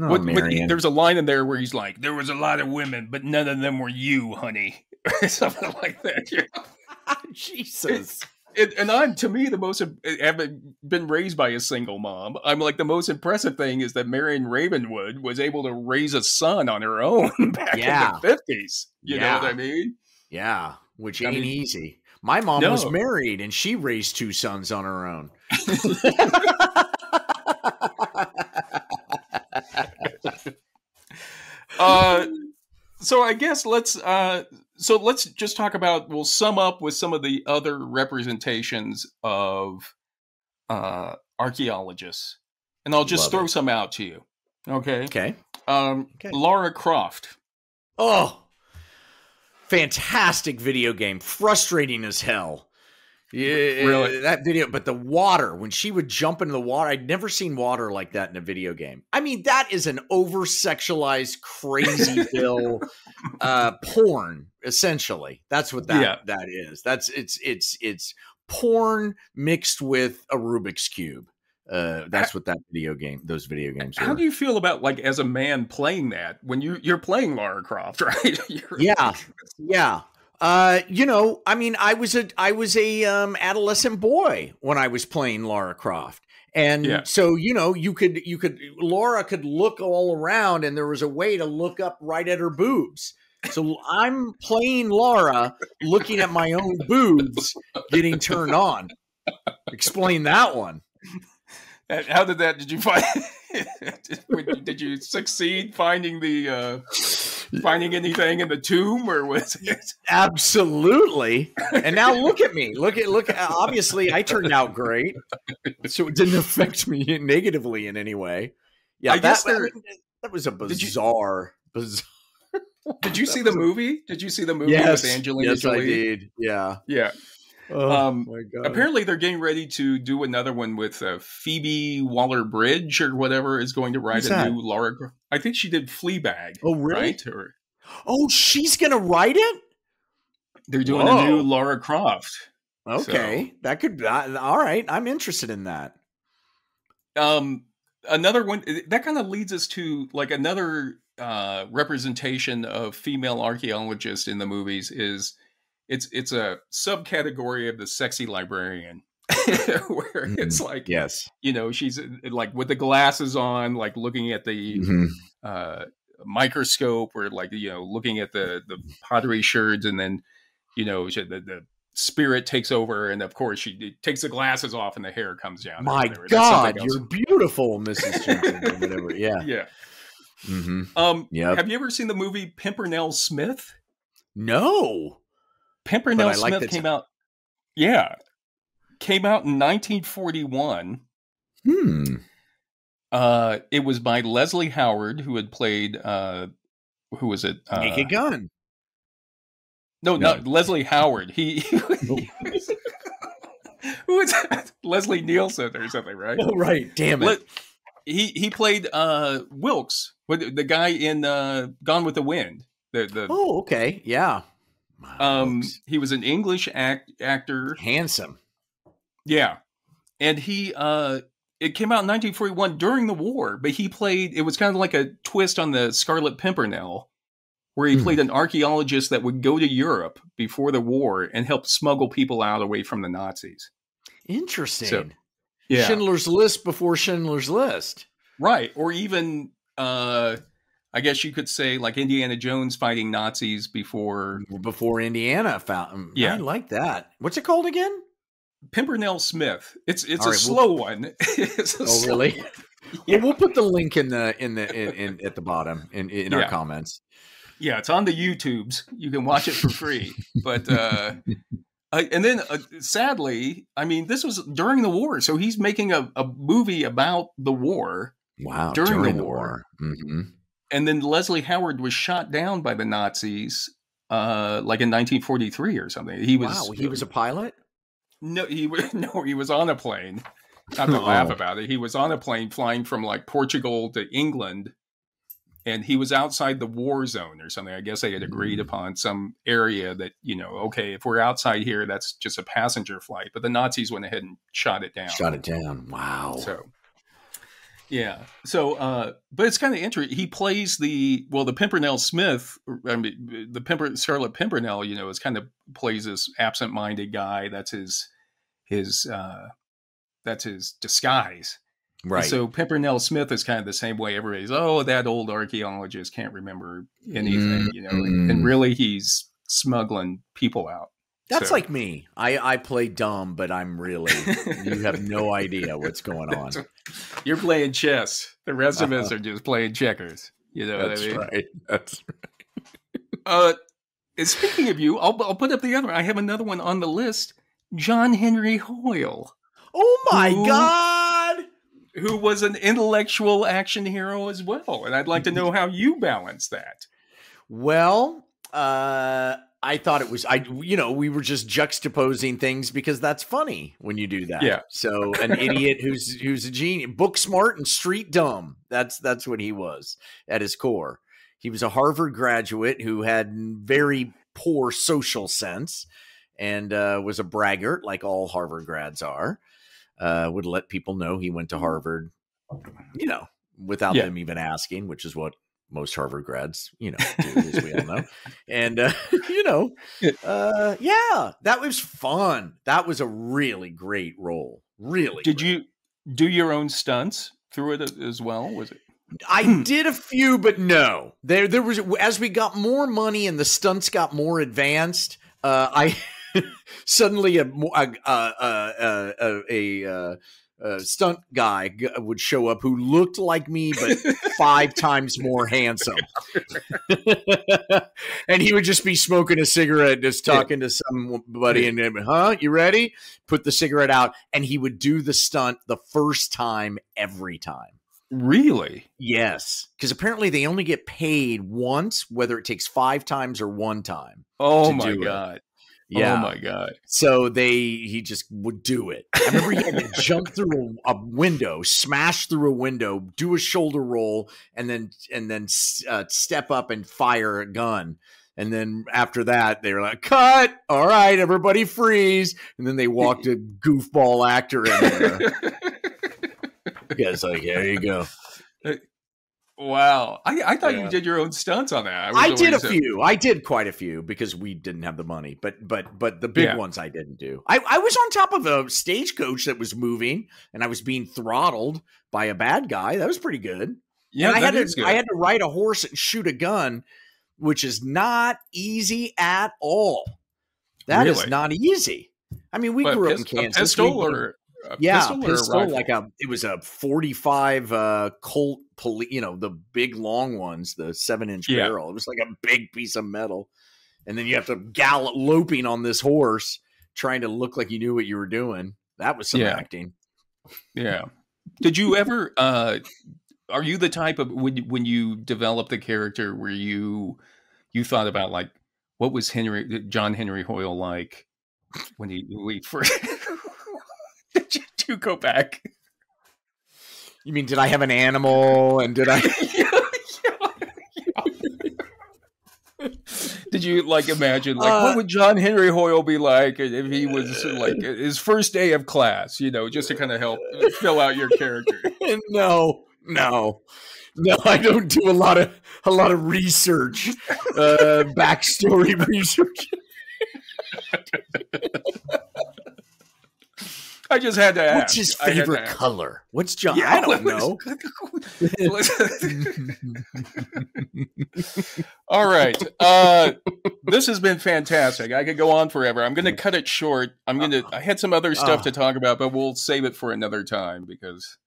Oh, What- what- there's a line in there where he's like, "There was a lot of women, but none of them were you, honey," <laughs> something like that. you know? <laughs> Jesus. And, and I'm to me the most having been raised by a single mom. I'm like the most impressive thing is that Marion Ravenwood was able to raise a son on her own <laughs> back Yeah. in the fifties. You know what I mean? Yeah, which I ain't mean- easy. My mom was married and she raised two sons on her own. Uh, so I guess let's uh, so let's just talk about. We'll sum up with some of the other representations of uh, archaeologists, and I'll just Love throw it. some out to you. Okay. Okay. Um, Okay. Laura Croft. Oh, fantastic video game. Frustrating as hell. Yeah, Really? that video, but the water when she would jump into the water, I'd never seen water like that in a video game. I mean, that is an over sexualized, crazy <laughs> bill uh, porn. Essentially, that's what that Yeah. that is. That's it's it's it's porn mixed with a Rubik's cube. Uh, that's what that video game, those video games How do you feel about like as a man playing that when you you're playing Lara Croft, <laughs> right? Yeah. <laughs> Yeah. Uh, you know, I mean, I was a I was a um, adolescent boy when I was playing Lara Croft. And Yeah. so, you know, you could you could Laura could look all around and there was a way to look up right at her boobs. So I'm playing Laura looking at my own boobs getting turned on. Explain that one. And How did that? Did you find? <laughs> did- did you succeed finding the uh finding anything in the tomb, or was <laughs> it? <laughs> Absolutely. And now look at me. Look at look. Obviously, I turned out great, so it didn't affect me negatively in any way. Yeah, I guess that, there- that was a Did you- bizarre, bizarre. Did you see the movie? Did you see the movie Yes, with Angelina yes, I did. Yeah. Yeah. Oh Um, my god. Apparently, they're getting ready to do another one with uh, Phoebe Waller Bridge or whatever is going to write Who's a that? new Laura. I think she did Fleabag. oh really? Right? Or Oh, she's gonna write it. they're doing Whoa. a new Laura Croft. Okay, that could. Uh, all right, I'm interested in that. um another one that kind of leads us to like another uh representation of female archaeologists in the movies is it's it's a subcategory of the sexy librarian <laughs> where it's like Yes. you know she's uh, like with the glasses on like looking at the Mhm. uh microscope or like you know looking at the the pottery sherds and then you know she, the, the spirit takes over and of course she takes the glasses off and the hair comes down My. God, you're beautiful, Mrs. <laughs> Or whatever. Yeah. yeah hmm Um, yeah have you ever seen the movie Pimpernel Smith? No. Pimpernel But like Smith came ti- out. Yeah, came out in 1941. Hmm. Uh, it was by Leslie Howard, who had played. Uh, who was it? Uh, Naked Gun. no, No. not Leslie Howard. He. <laughs> he was, <laughs> who was that? <laughs> Leslie Nielsen or something, right? Oh, right. Damn it. Le- he he played uh Wilkes, with the guy in uh, Gone with the Wind. The the oh, okay. Yeah. Um looks he was an English act actor handsome. Yeah. And he uh it came out in 1941 during the war, but he played it was kind of like a twist on the Scarlet Pimpernel where he Hmm. played an archaeologist that would go to Europe before the war and help smuggle people out away from the Nazis. Interesting. Yeah. Schindler's List before Schindler's List. right. Or even uh I guess you could say like Indiana Jones fighting Nazis before Before Indiana found. Yeah. I like that. What's it called again? Pimpernel Smith. It's it's All a right, well- slow one. <laughs> It's a Oh, slow- really? <laughs> Yeah. Well, we'll put the link in the in the in, in at the bottom in in our comments. Yeah, it's on the YouTubes. You can watch it for free. but uh, uh, and then uh, sadly, I mean, this was during the war, so he's making a, a movie about the war. Wow. During the war. hmm And then Leslie Howard was shot down by the Nazis, uh, like in 1943 or something. He was wow. He was a pilot. no, he was <laughs> no, he was on a plane. Not to laugh Oh. about it. He was on a plane flying from like Portugal to England and he was outside the war zone or something. I guess they had agreed Mm. upon some area that you know, okay, if we're outside here, that's just a passenger flight. But the Nazis went ahead and shot it down. Shot it down. Wow. So, yeah. So, uh, but it's kind of interesting. He plays the well, the Pimpernel Smith. I mean, the Pimper Scarlet Pimpernel. You know, is kind of plays this absent-minded guy. That's his his uh, that's his disguise. right. So Pimpernel Smith is kind of the same way. Everybody's oh, that old archaeologist can't remember anything. You know, and, and Mm. really he's smuggling people out. That's So- like me. I, I play dumb, but I'm really, you have no idea what's going on. <laughs> You're playing chess. The rest of us are just playing checkers. You know That's what I mean? right. <laughs> That's right. Uh, speaking of you, I'll, I'll put up the other. I have another one on the list. John Henry Hoyle, Oh my Who- God. who was an intellectual action hero as well, and I'd like to know how you balance that. Well, uh, I thought it was I you know, we were just juxtaposing things because that's funny when you do that. Yeah. So an idiot who's who's a genius, book smart and street dumb. That's that's what he was at his core. He was a Harvard graduate who had very poor social sense and uh, was a braggart like all Harvard grads are. Uh, would let people know he went to Harvard, you know, without Yeah. them even asking, which is what most Harvard grads, you know, do, as we all know. And uh, <laughs> you know, uh, yeah, that was fun. That was a really great role. Really, Did great. you do your own stunts through it as well? Was it? I <clears throat> did a few, but no. There, there was as we got more money and the stunts got more advanced. Uh, I <laughs> suddenly a a a a, a, a, uh, a stunt guy g- would show up who looked like me but <laughs> five times more handsome, <laughs> and he would just be smoking a cigarette, just talking to somebody, and then, huh, you ready? Put the cigarette out, and he would do the stunt the first time every time. Really? Yes, because apparently they only get paid once, whether it takes five times or one time. Oh my god it. God! Yeah. Oh my god! So they he just would do it. I remember he had to <laughs> jump through a, a window, smash through a window, do a shoulder roll, and then and then uh, step up and fire a gun. And then after that, they were like, "Cut! All right, everybody freeze!" And then they walked a <laughs> goofball actor in there. <laughs> The guy's like, "There you go." Wow! I, I thought Yeah. you did your own stunts on that. was I did a few. I did quite a few because we didn't have the money. But but but the big Yeah. ones I didn't do. I, I was on top of a stagecoach that was moving and I was being throttled by a bad guy. That was pretty good. Yeah, and I had is to good. I had to ride a horse and shoot a gun, which is not easy at all. That is Really? not easy. I mean, we But grew up in pis- a Kansas. pistol We- or a yeah, pistol, pistol, or a rifle? like a it was a forty five uh Colt poli- you know the big long ones, the seven inch Yeah. barrel. It was like a big piece of metal, and then you have to gallop loping on this horse, trying to look like you knew what you were doing. That was some Yeah. acting. Yeah. Did you ever? uh Are you the type of when when you developed the character where you you thought about like what was Henry John Henry Hoyle like when he we <laughs> first? Did you go back? You mean did I have an animal and did I? <laughs> Did you like imagine like Uh, what would John Henry Hoyle be like if he was like his first day of class? You know, just to kind of help fill out your character. <laughs> no, no, no. I don't do a lot of a lot of research, uh, backstory <laughs> research. I just had to ask. What's his I had to favorite color? What's John? Yeah, I don't know. <laughs> All right. Uh, this has been fantastic. I could go on forever. I'm going to cut it short. I'm going to. I had some other stuff Oh. to talk about, but we'll save it for another time because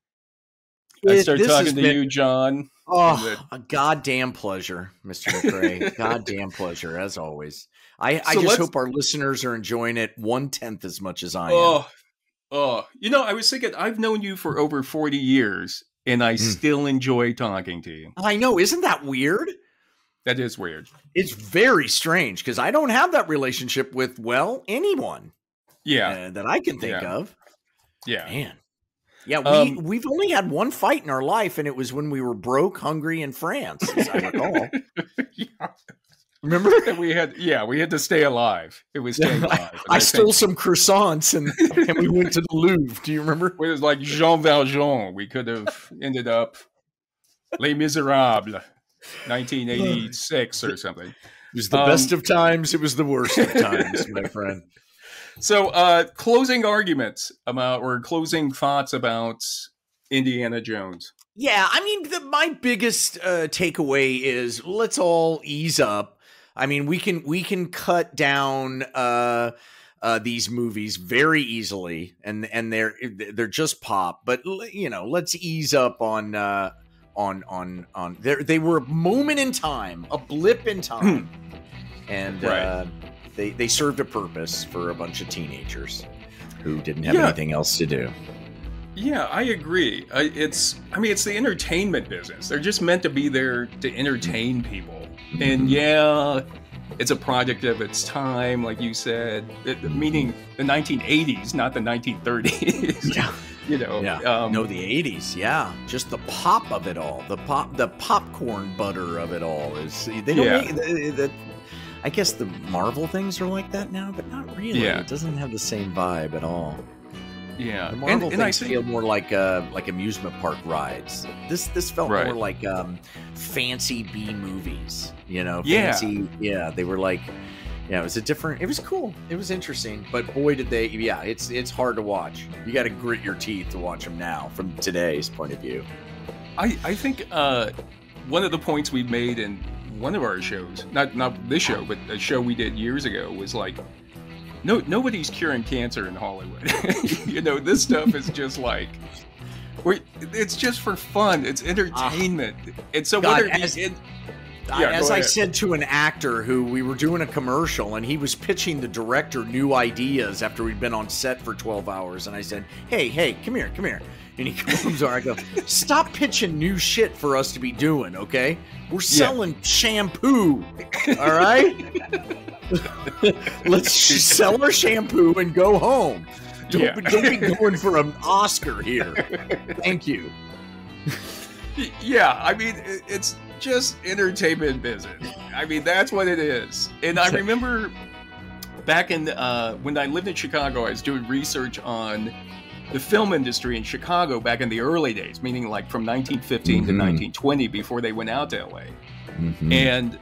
I start talking to been- you, John. Oh, a goddamn pleasure, Mr. McCray. goddamn pleasure, as always. I, I just hope our listeners are enjoying it one tenth as much as I am. Oh, oh. You know, I was thinking. I've known you for over 40 years, and I Mm. still enjoy talking to you. I know, isn't that weird? That is weird. It's very strange because I don't have that relationship with well anyone Yeah, uh, that I can think Yeah. of. yeah. Man, Yeah, we Um, we've only had one fight in our life, and it was when we were broke, hungry in France, as I recall. <laughs> yeah, Remember? that we had. Yeah, we had to stay alive. It was staying alive. And I think stole some croissants and, and we went to the Louvre. Do you remember? It was like Jean Valjean. We could have ended up Les Miserables, 1986 or something. It was the Um, best of times. It was the worst of <laughs> times, my friend. So, uh, closing arguments about or closing thoughts about Indiana Jones. Yeah, I mean, the, my biggest uh, takeaway is let's all ease up. I mean, we can we can cut down uh, uh, these movies very easily, and and they're they're just pop. But you know, let's ease up on uh, on on on. They they were a moment in time, a blip in time, and Right. uh, they they served a purpose for a bunch of teenagers who didn't have Yeah. anything else to do. Yeah, I agree. I, it's, I mean, it's the entertainment business. They're just meant to be there to entertain people. And yeah, it's a product of its time, like you said, it, meaning the 1980s, not the 1930s. Yeah. <laughs> you know, Yeah. um, no, the '80s. Yeah, just the pop of it all, the pop, the popcorn butter of it all is. They don't Yeah. make the, the- I guess the Marvel things are like that now, but not really. Yeah. It doesn't have the same vibe at all. Yeah. The And, Marvel and I things think, feel more like uh, like amusement park rides. This this felt Right. more like um, fancy B movies. You know, Yeah. fancy. Yeah, they were like. Yeah, it was a different. It was cool. It was interesting, but boy, did they! Yeah, it's it's hard to watch. You got to grit your teeth to watch them now, from today's point of view. I, I think uh, one of the points we made in one of our shows, not not this show, but a show we did years ago, was like, no, nobody's curing cancer in Hollywood. <laughs> you know, this stuff is just like, we're, it's just for fun. It's ah. entertainment. and so God, whether it be as- in, I- Yeah, as I ahead. said to an actor who we were doing a commercial and he was pitching the director new ideas after we'd been on set for 12 hours. And I said, Hey, hey, come here, come here. And he comes over. I go, Stop pitching new shit for us to be doing, okay? We're selling shampoo, all right? Let's <laughs> sell our shampoo and go home. Don't, Yeah. be, don't be going for an Oscar here. Thank you. yeah, I mean, it's just entertainment business. I mean, that's what it is. And I remember back in uh, when I lived in Chicago, I was doing research on the film industry in Chicago back in the early days, meaning like from 1915 to Mhm. 1920 before they went out to LA. Mhm. And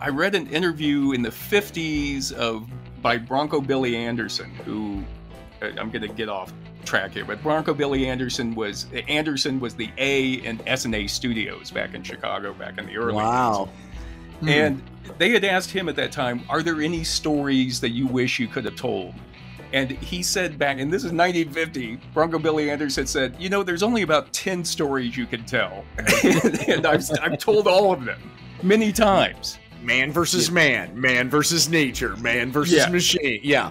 I read an interview in the 50s of by Bronco Billy Anderson, who uh, I'm going to get off track here, but Bronco Billy Anderson was Anderson was the A in Essanay Studios back in Chicago back in the early wow. Hmm. And they had asked him at that time, "Are there any stories that you wish you could have told?" And he said back, and this is 1950, Bronco Billy Anderson said, You know, there's only about 10 stories you can tell. <laughs> and I've, I've told all of them many times. man versus man, man versus nature, man versus Yeah. machine. Yeah.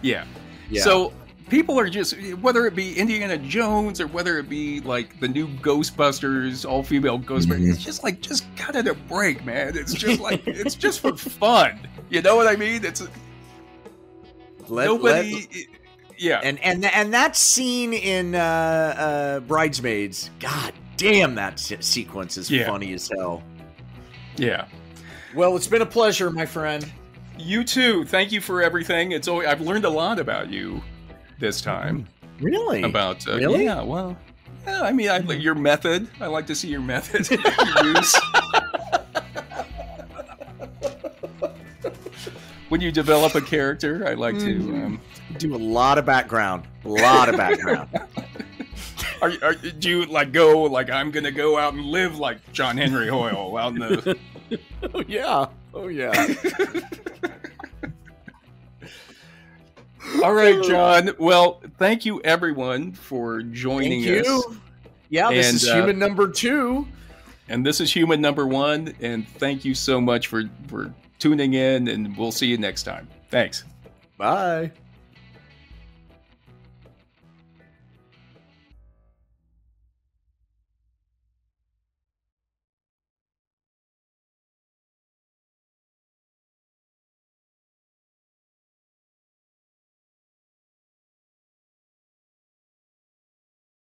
Yeah. Yeah. So people are just, whether it be Indiana Jones or whether it be like the new Ghostbusters, all female Ghostbusters, Mhm. it's just like, just cut it a break, man. It's just like, it's just for fun. You know what I mean? It's Let- nobody. let- yeah. and and and that scene in uh, uh, Bridesmaids, God damn, that se- sequence is Yeah. funny as hell. yeah. Well, it's been a pleasure, my friend. You too. Thank you for everything. It's always, I've learned a lot about you this time. Really? About uh, Really? Yeah. Well. Yeah. I mean, I, your method. I like to see your method <laughs> <laughs> use. When you develop a character, I like to. Mhm. Um, do a lot of background. A lot of background. <laughs> are, are, do you like go like I'm gonna go out and live like John Henry Hoyle out in the? <laughs> oh yeah. Oh yeah. All right, <laughs> John. Well, thank you everyone for joining Thank us. you. Yeah, this And, is uh, human number two. And this is human number one. And thank you so much for for tuning in. And we'll see you next time. Thanks. Bye.